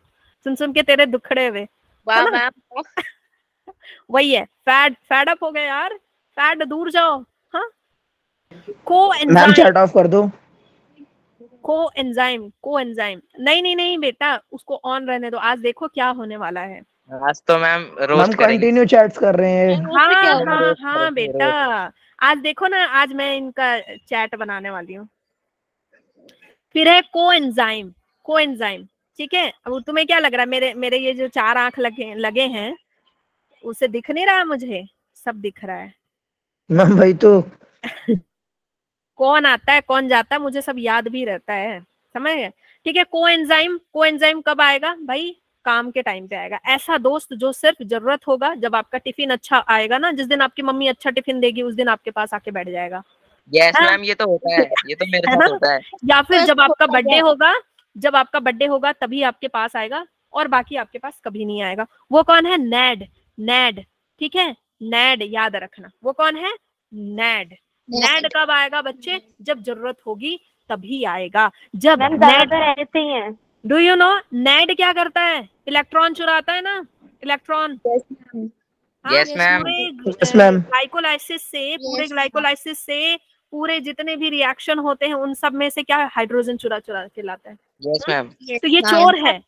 सुन सुन के तेरे दुखड़े हुए वाह <laughs> है फैड फैड अप हो गए यार फैड दूर जाओ हाँ? को मैम एंजाइम चैट ऑफ़ कर दो। को एंजाइम को एंजाइम नहीं नहीं नहीं बेटा उसको ऑन रहने दो आज देखो क्या होने वाला है। आज तो मैम रोस्ट कंटिन्यू चैट्स कर रहे हैं। हाँ हाँ हाँ बेटा। आज देखो ना आज मैं इनका चैट बनाने वाली हूँ। फिर है को एंजाइम को एंजाइम ठीक है? अब तुम्हें क्या लग रहा है? मेरे मेरे ये जो चार आँख लगे लगे हैं उसे दिख नहीं रहा मुझे? सब दिख रहा है। मैम भाई तो। <laughs> कौन आता है कौन जाता है? मुझे सब याद भी रहता है। समझ गए? ठीक है को एंजाइम को एंजाइम कब आएगा? भाई काम के टाइम पे आएगा। ऐसा दोस्त जो सिर्फ़ ज़रूरत होगा जब आपका टिफ़िन अच्छा आएगा ना जिस दिन आपकी मम्मी अच्छा टिफ़िन देगी उस दिन आपके पास आके बैठ जाएगा। यस हाँ। मैम ये तो होता है ये तो मेरे <laughs> साथ होता है। या फिर जब आपका बर्थडे होगा जब आपका बर्थडे होगा तभी आपके पास आएगा और बाकी आपके पास कभी नहीं आएगा। वो कौन है? नैड नैड ठीक है? नैड याद रखना। वो कौन है? नैड नैड कब आएगा बच्चे? जब ज़रूरत होगी तभी आएगा। जब नैड ऐसे ही है। डू यू नो नेड क्या करता है? इलेक्ट्रॉन चुराता है ना? Electron Yes, ma'am. Yes, ma'am. Glycolysis से पूरे Yes. ग्लाइकोलाइसिस से पूरे जितने भी रिएक्शन होते हैं उन सब में से क्या हाइड्रोजन चुरा चुरा के लाता है? यस मैम तो ये चोर है।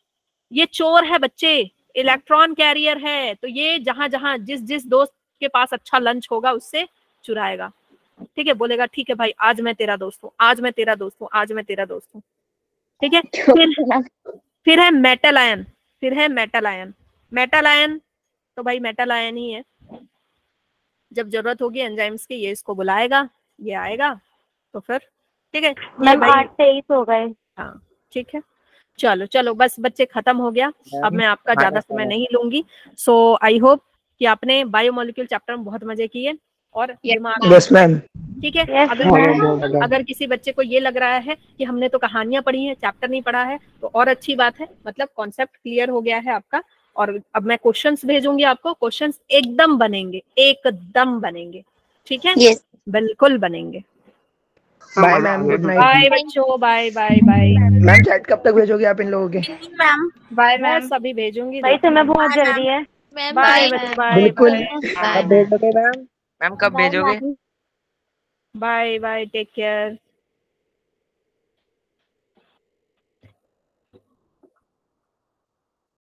ये चोर है बच्चे। इलेक्ट्रॉन कैरियर है। तो ये जहाँ जहाँ जिस जिस दोस्त के पास अच्छा लंच होगा उससे चुराएगा। ठीक है बोलेगा ठीक है भाई आज मैं तेरा दोस्त हूँ आज मैं तेरा दोस्त हूँ आज मैं तेरा दोस्त हूँ। ठीक है? <laughs> फिर फिर है मेटल आयन फिर है मेटल आयन मेटल आयन तो भाई मेटल आयन ही है। जब ज़रूरत होगी एंजाइम्स की ये इसको बुलाएगा ये आएगा तो फिर ठीक है? मैम आठ तेईस हो गए। हाँ ठीक है। चलो चलो बस बच्चे खत्म हो गया। अब मैं आपका ज़्यादा समय नहीं लूँगी। सो आई होप कि आपने बायोमोलिक्यूल चैप्टर में बहुत मज़े किए। और दिमाग मैम ठीक है? Yes, अगर अगर किसी बच्चे को ये लग रहा है कि हमने तो कहानियाँ पढ़ी हैं चैप्टर नहीं पढ़ा है तो और अच्छी बात है। मतलब कॉन्सेप्ट क्लियर हो गया है आपका। और अब मैं क्वेश्चंस भेजूँगी आपको। क्वेश्चंस एकदम बनेंगे एकदम बनेंगे। ठीक है? Yes. बिल्कुल बनेंगे। Bye ma'am good night bye बच्चों. Bye bye bye ma'am chat कब तक भेजोगे आप इन लोगों के? बाय मैं सभी भेजूँगी। भाई समय बहुत जल्दी है। बाय बाय बिल्कुल। कब भेजोगे मैम मैम कब भेजोगे? Bye bye take care